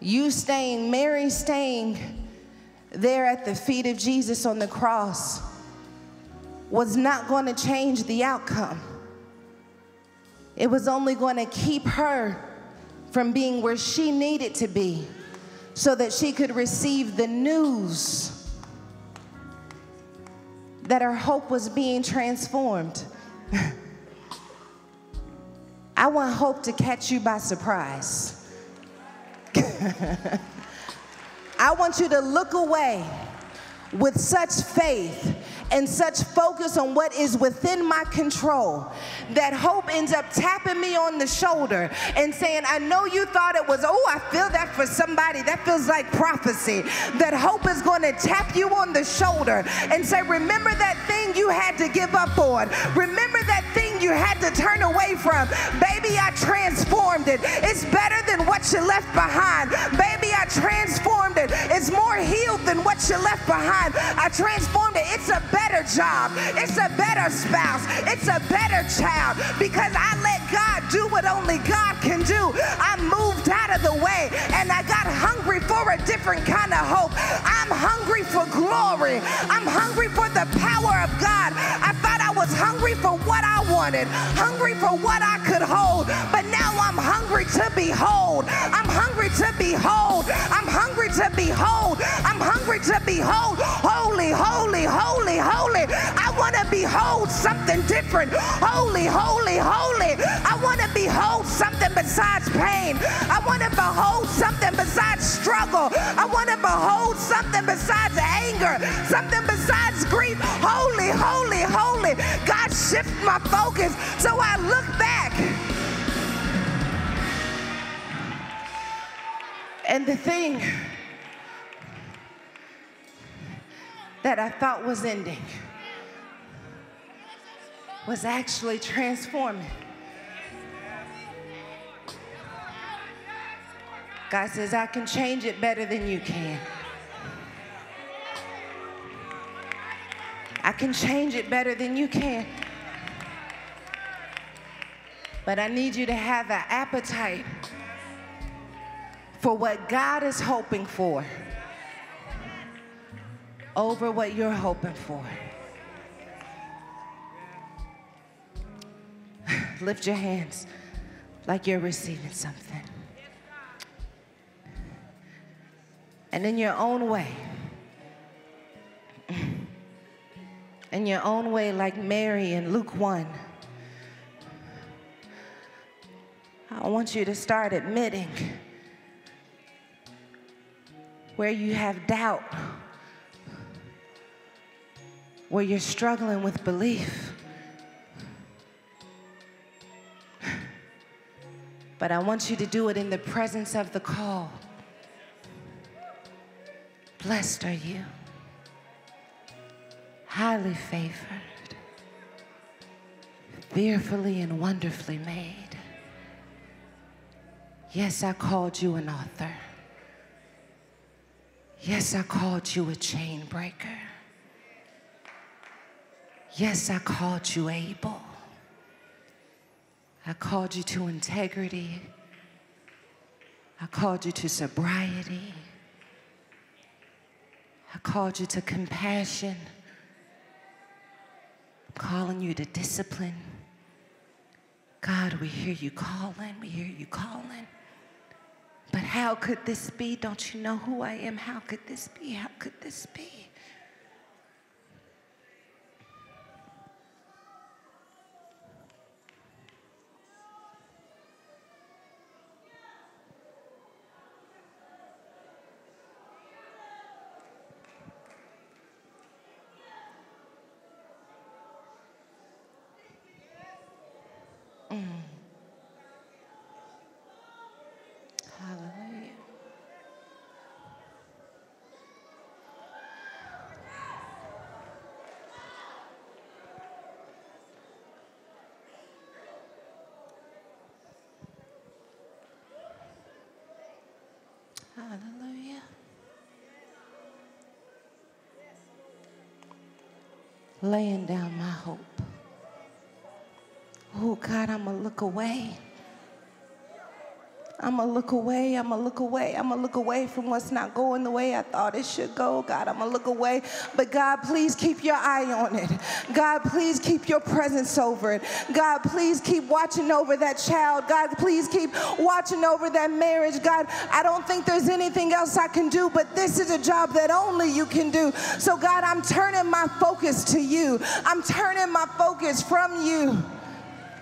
You staying, Mary staying there at the feet of Jesus on the cross was not going to change the outcome. It was only going to keep her from being where she needed to be so that she could receive the news that her hope was being transformed. I want hope to catch you by surprise. I want you to look away with such faith and such focus on what is within my control that hope ends up tapping me on the shoulder and saying, I know you thought it was, oh, I feel that for somebody. That feels like prophecy. That hope is going to tap you on the shoulder and say, Remember that thing you had to give up on. Remember that thing you had to turn away from. Baby, I transformed it. It's better than what you left behind. Baby, I transformed it. It's more healed than what you left behind. I transformed it. It's a better job. It's a better spouse. It's a better child because I let God do what only God can do. I moved out of the way and I got hungry for a different kind of hope. I'm hungry for glory. I'm hungry for the power of God. I thought I was hungry for what I wanted, hungry for what I could hold, but now I'm hungry to behold. I'm hungry to behold. I'm hungry to behold. I'm hungry to behold. Holy, holy, holy, holy. I want to behold something different. Holy, holy, holy. I want to behold something besides pain. I want to behold something besides struggle. I want to behold something besides anger, something besides grief. Holy, holy, holy. God, shift my focus so I look back. And the thing that I thought was ending was actually transforming. God says, I can change it better than you can. I can change it better than you can. But I need you to have an appetite for what God is hoping for over what you're hoping for. Lift your hands like you're receiving something. And in your own way, in your own way, like Mary in Luke 1, I want you to start admitting where you have doubt, where you're struggling with belief. But I want you to do it in the presence of the call. Blessed are you, highly favored, fearfully and wonderfully made. Yes, I called you an author. Yes, I called you a chain breaker. Yes, I called you able. I called you to integrity. I called you to sobriety. I called you to compassion. I'm calling you to discipline. God, we hear you calling. We hear you calling. But how could this be? Don't you know who I am? How could this be? How could this be? Hallelujah. Laying down my hope. Oh, God, I'm going to look away. I'm going to look away. I'm going to look away. I'm going to look away from what's not going the way I thought it should go. God, I'm going to look away. But God, please keep your eye on it. God, please keep your presence over it. God, please keep watching over that child. God, please keep watching over that marriage. God, I don't think there's anything else I can do, but this is a job that only you can do. So, God, I'm turning my focus to you. I'm turning my focus from you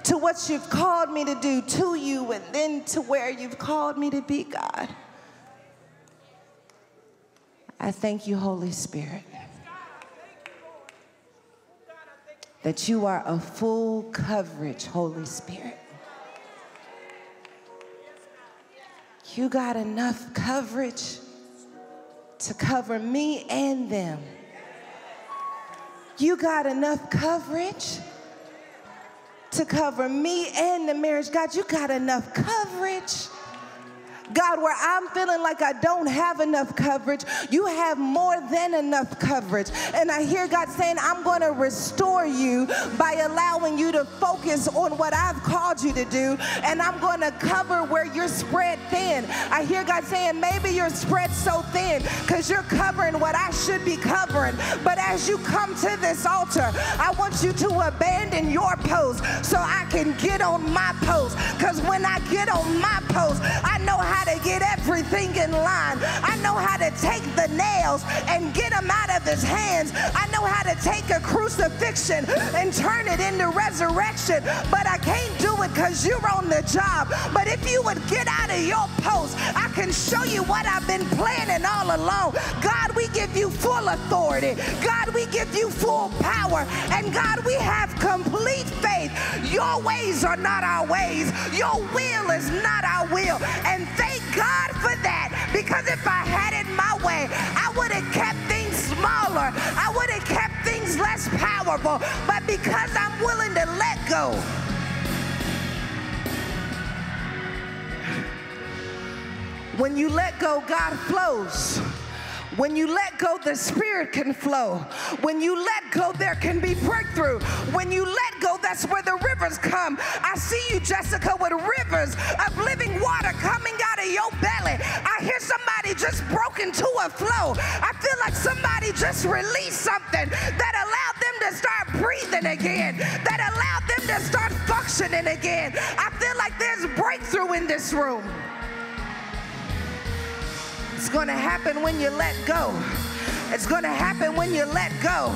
to what you've called me to do to you and then to where you've called me to be, God. I thank you, Holy Spirit, that you are a full coverage, Holy Spirit. You got enough coverage to cover me and them. You got enough coverage to cover me and the marriage. God, you got enough coverage. God, where I'm feeling like I don't have enough coverage, you have more than enough coverage. And I hear God saying, I'm going to restore you by allowing you to focus on what I've called you to do. And I'm going to cover where you're spread thin. I hear God saying, maybe you're spread so thin because you're covering what I should be covering. But as you come to this altar, I want you to abandon your post so I can get on my post. Because when I get on my post, I know how how to get everything in line. I know how to take the nails and get them out of his hands. I know how to take a crucifixion and turn it into resurrection. But I can't do it because you're on the job. But if you would get out of your post, I can show you what I've been planning all along. God, we give you full authority. God, we give you full power. And God, we have complete faith. Your ways are not our ways. Your will is not our will. And thank God for that because if I had it my way, I would have kept things smaller. I would have kept things less powerful. But because I'm willing to let go, when you let go, God flows. When you let go, the Spirit can flow. When you let go, there can be breakthrough. When you let go, that's where the rivers come. I see you, Jessica, with rivers of living water coming out of your belly. I hear somebody just broke into a flow. I feel like somebody just released something that allowed them to start breathing again, that allowed them to start functioning again. I feel like there's breakthrough in this room. It's going to happen when you let go. It's going to happen when you let go.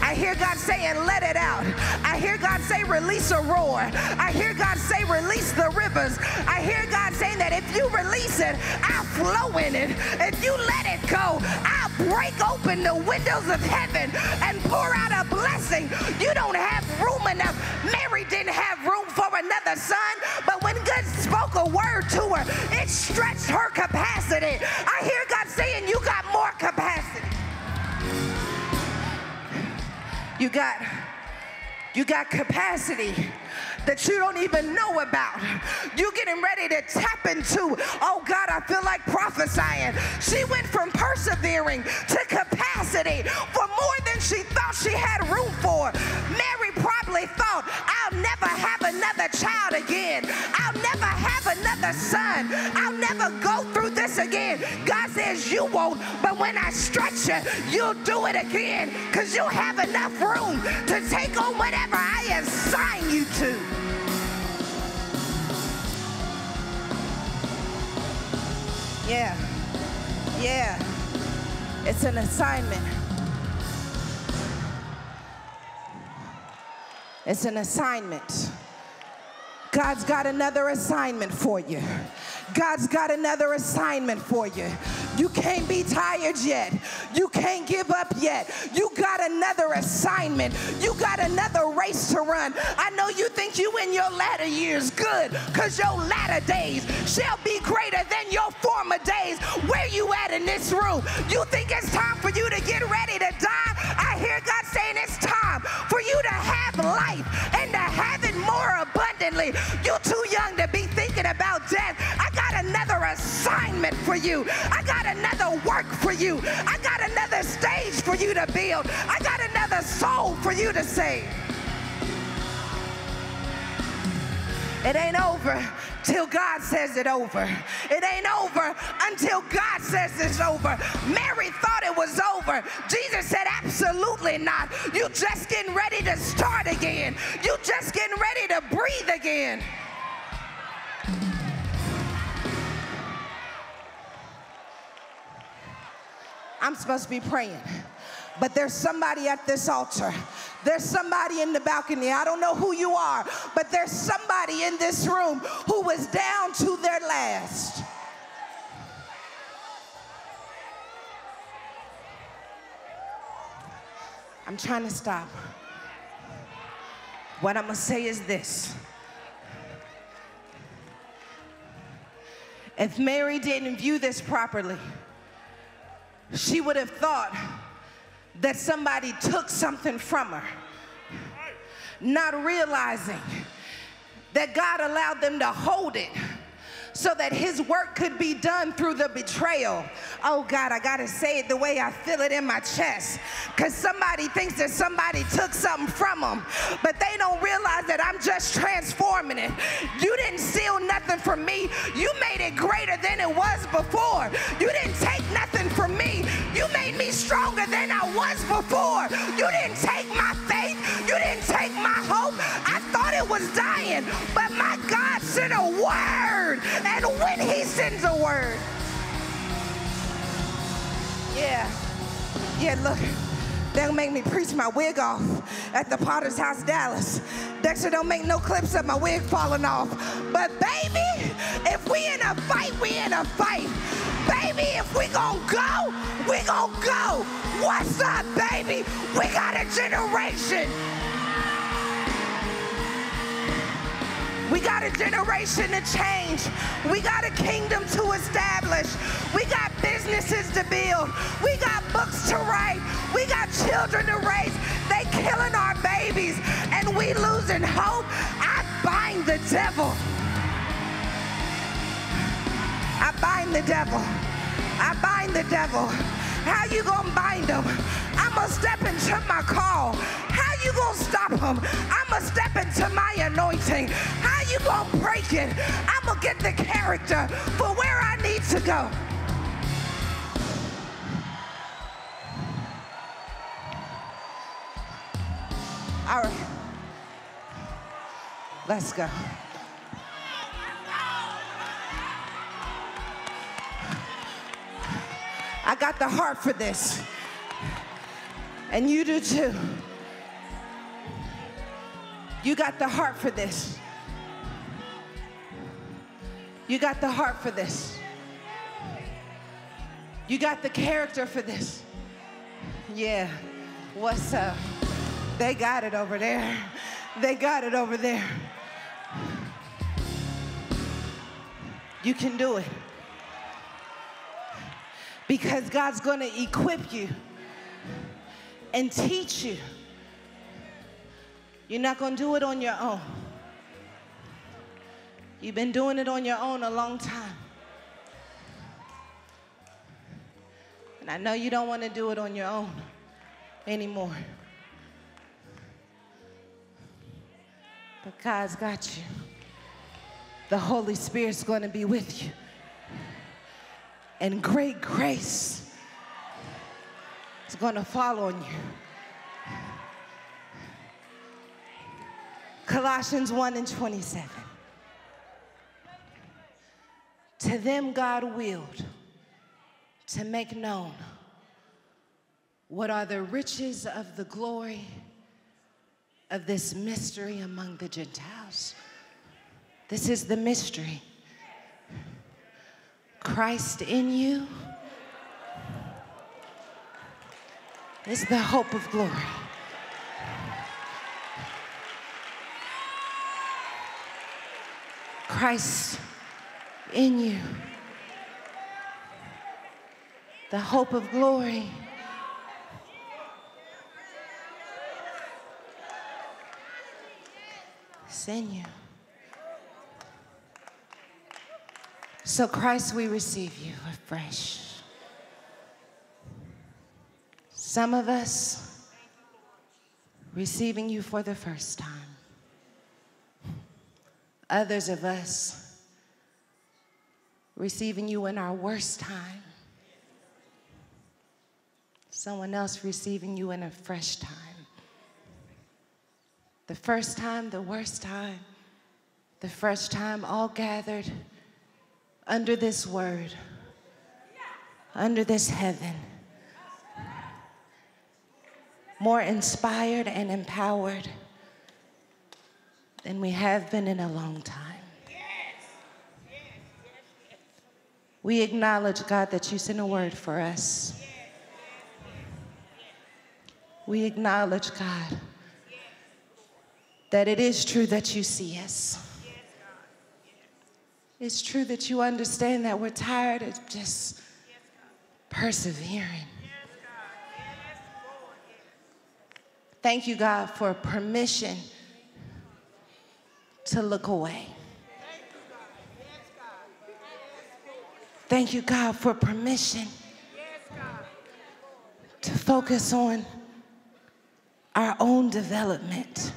I hear God saying, let it out. I hear God say, release a roar. I hear God say, release the rivers. I hear God saying that if you release it, I'll flow in it. If you let it go, I'll break open the windows of heaven and pour out a blessing. You don't have room enough. Mary didn't have room for another son, but when God spoke a word to her, it stretched her capacity. I hear God saying, you got more capacity. You got you got capacity that you don't even know about. You're getting ready to tap into, oh God, I feel like prophesying. She went from persevering to capacity for more than she thought she had room for. Mary probably thought, I'll never have another child again. I'll never have another son. I'll never go through this again. God says you won't, but when I stretch you, you'll do it again because you have enough room to take on whatever I assign you to. Yeah. Yeah. It's an assignment. It's an assignment. God's got another assignment for you. God's got another assignment for you. You can't be tired yet. You can't give up yet. You got another assignment. You got another race to run. I know you think you in your latter years good because your latter days shall be greater than your former days. Where you at in this room? You think it's time for you to get ready to die? I hear God saying it's time for you to have life and to have it more abundantly. You too young to be thinking about death. I got another assignment for you. I got another work for you. I got another stage for you to build. I got another soul for you to save. It ain't over till God says it over. It ain't over until God says it's over. Mary thought it was over. Jesus said, absolutely not. You just getting ready to start again. You just getting ready to breathe again. I'm supposed to be praying. But there's somebody at this altar. There's somebody in the balcony. I don't know who you are, but there's somebody in this room who was down to their last. I'm trying to stop. What I'm going to say is this. If Mary didn't view this properly, she would have thought that somebody took something from her, not realizing that God allowed them to hold it so that his work could be done through the betrayal. Oh God, I gotta say it the way I feel it in my chest. Because somebody thinks that somebody took something from them, but they don't realize that I'm just transforming it. You didn't steal nothing from me, you made it greater than it was before. You didn't take nothing from me, you made me stronger than I was before. You didn't take my faith, you didn't take my hope. I it was dying, but my God sent a word and when he sends a word. Yeah. Yeah, look. They'll make me preach my wig off at the Potter's House, Dallas. Dexter don't make no clips of my wig falling off. But baby, if we in a fight, we in a fight. Baby, if we gon' go, we gon' go. What's up, baby? We got a generation We got a generation to change. We got a kingdom to establish. We got businesses to build. We got books to write. We got children to raise. They killing our babies and we losing hope. I bind the devil. I bind the devil. I bind the devil. How you gonna bind them? I'm gonna step into my call How you gonna stop them? I'm gonna step into my anointing. How you gonna break it? I'm gonna get the character for where I need to go. All right. Let's go. I got the heart for this. And you do too. You got the heart for this. You got the heart for this. You got the character for this. Yeah. What's up? They got it over there. They got it over there. You can do it. Because God's going to equip you and teach you you're not going to do it on your own. You've been doing it on your own a long time. And I know you don't want to do it on your own anymore. But God's got you. The Holy Spirit's going to be with you. And great grace is going to fall on you. Colossians 1 and 27. To them God willed to make known what are the riches of the glory of this mystery among the Gentiles. This is the mystery. Christ in you is the hope of glory. Christ in you, the hope of glory. It's. So, Christ, we receive you afresh. Some of us receiving you for the first time. Others of us receiving you in our worst time. Someone else receiving you in a fresh time. The first time, the worst time, the fresh time, all gathered under this word, under this heaven, more inspired and empowered than we have been in a long time. We acknowledge, God, that you sent a word for us. We acknowledge, God, that it is true that you see us. It's true that you understand that we're tired of just persevering. Thank you, God, for permission to look away. Thank you, God, for permission to focus on our own development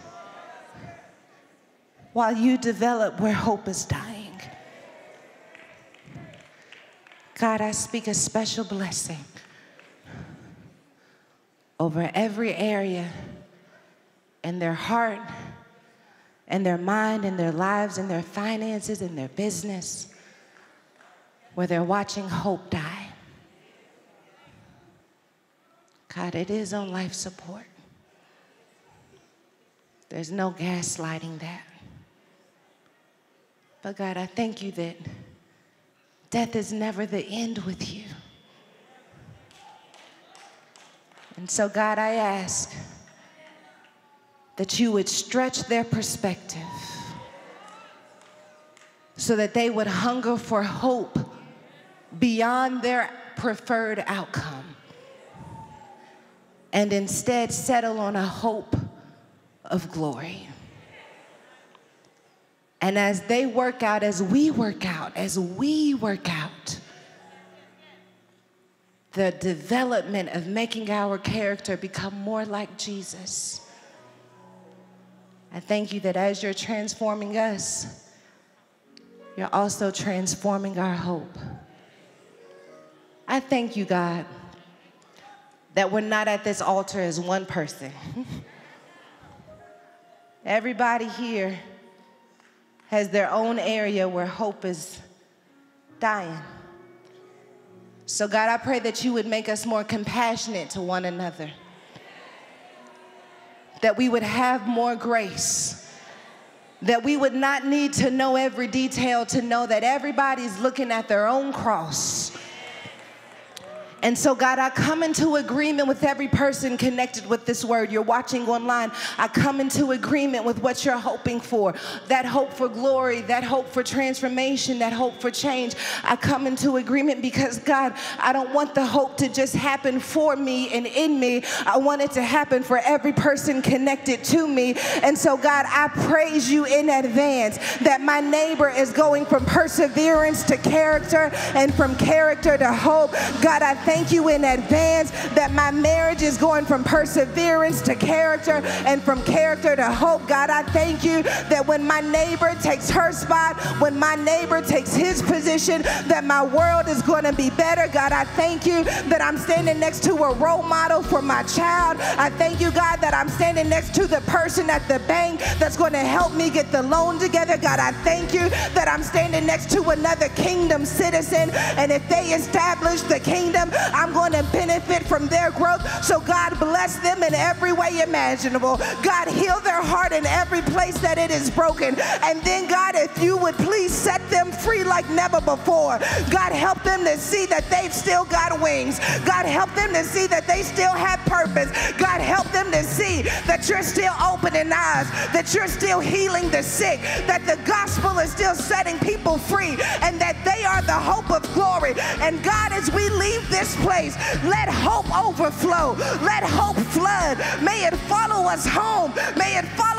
while you develop where hope is dying. God, I speak a special blessing over every area in their heart and their mind and their lives and their finances and their business where they're watching hope die. God, it is on life support. There's no gaslighting that. But God, I thank you that death is never the end with you. And so, God, I ask that you would stretch their perspective so that they would hunger for hope beyond their preferred outcome and instead settle on a hope of glory. And as they work out, as we work out, as we work out, the development of making our character become more like Jesus. I thank you that as you're transforming us, you're also transforming our hope. I thank you, God, that we're not at this altar as one person. Everybody here has their own area where hope is dying. So, God, I pray that you would make us more compassionate to one another, that we would have more grace, that we would not need to know every detail to know that everybody's looking at their own cross and so, God, I come into agreement with every person connected with this word. You're watching online. I come into agreement with what you're hoping for that hope for glory, that hope for transformation, that hope for change. I come into agreement because, God, I don't want the hope to just happen for me and in me. I want it to happen for every person connected to me. And so, God, I praise you in advance that my neighbor is going from perseverance to character and from character to hope. God, I thank you in advance that my marriage is going from perseverance to character and from character to hope. God, I thank you that when my neighbor takes her spot, when my neighbor takes his position, that my world is going to be better. God, I thank you that I'm standing next to a role model for my child. I thank you, God, that I'm standing next to the person at the bank that's going to help me get the loan together. God, I thank you that I'm standing next to another kingdom citizen. And if they establish the kingdom, I'm going to benefit from their growth. So, God, bless them in every way imaginable. God, heal their heart in every place that it is broken. And then, God, if you would please set them free like never before. God, help them to see that they've still got wings. God, help them to see that they still have purpose. God, help them to see that you're still opening eyes, that you're still healing the sick, that the gospel is still setting people free, and that they are the hope of glory. And God, as we leave this place, let hope overflow, let hope flood. May it follow us home, may it follow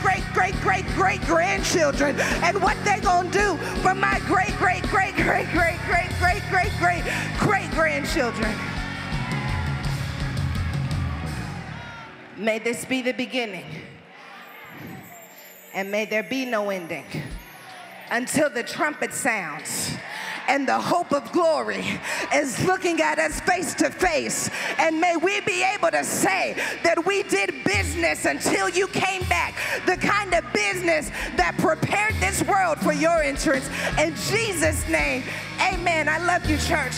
great, great, great, great great grandchildren, and what they're gonna do for my great, great, great, great, great, great, great, great, great, great grandchildren. May this be the beginning. And may there be no ending until the trumpet sounds and the hope of glory is looking at us face to face. And may we be able to say that we did business until you came back, the kind of business that prepared this world for your entrance. In Jesus' name, amen. I love you, church.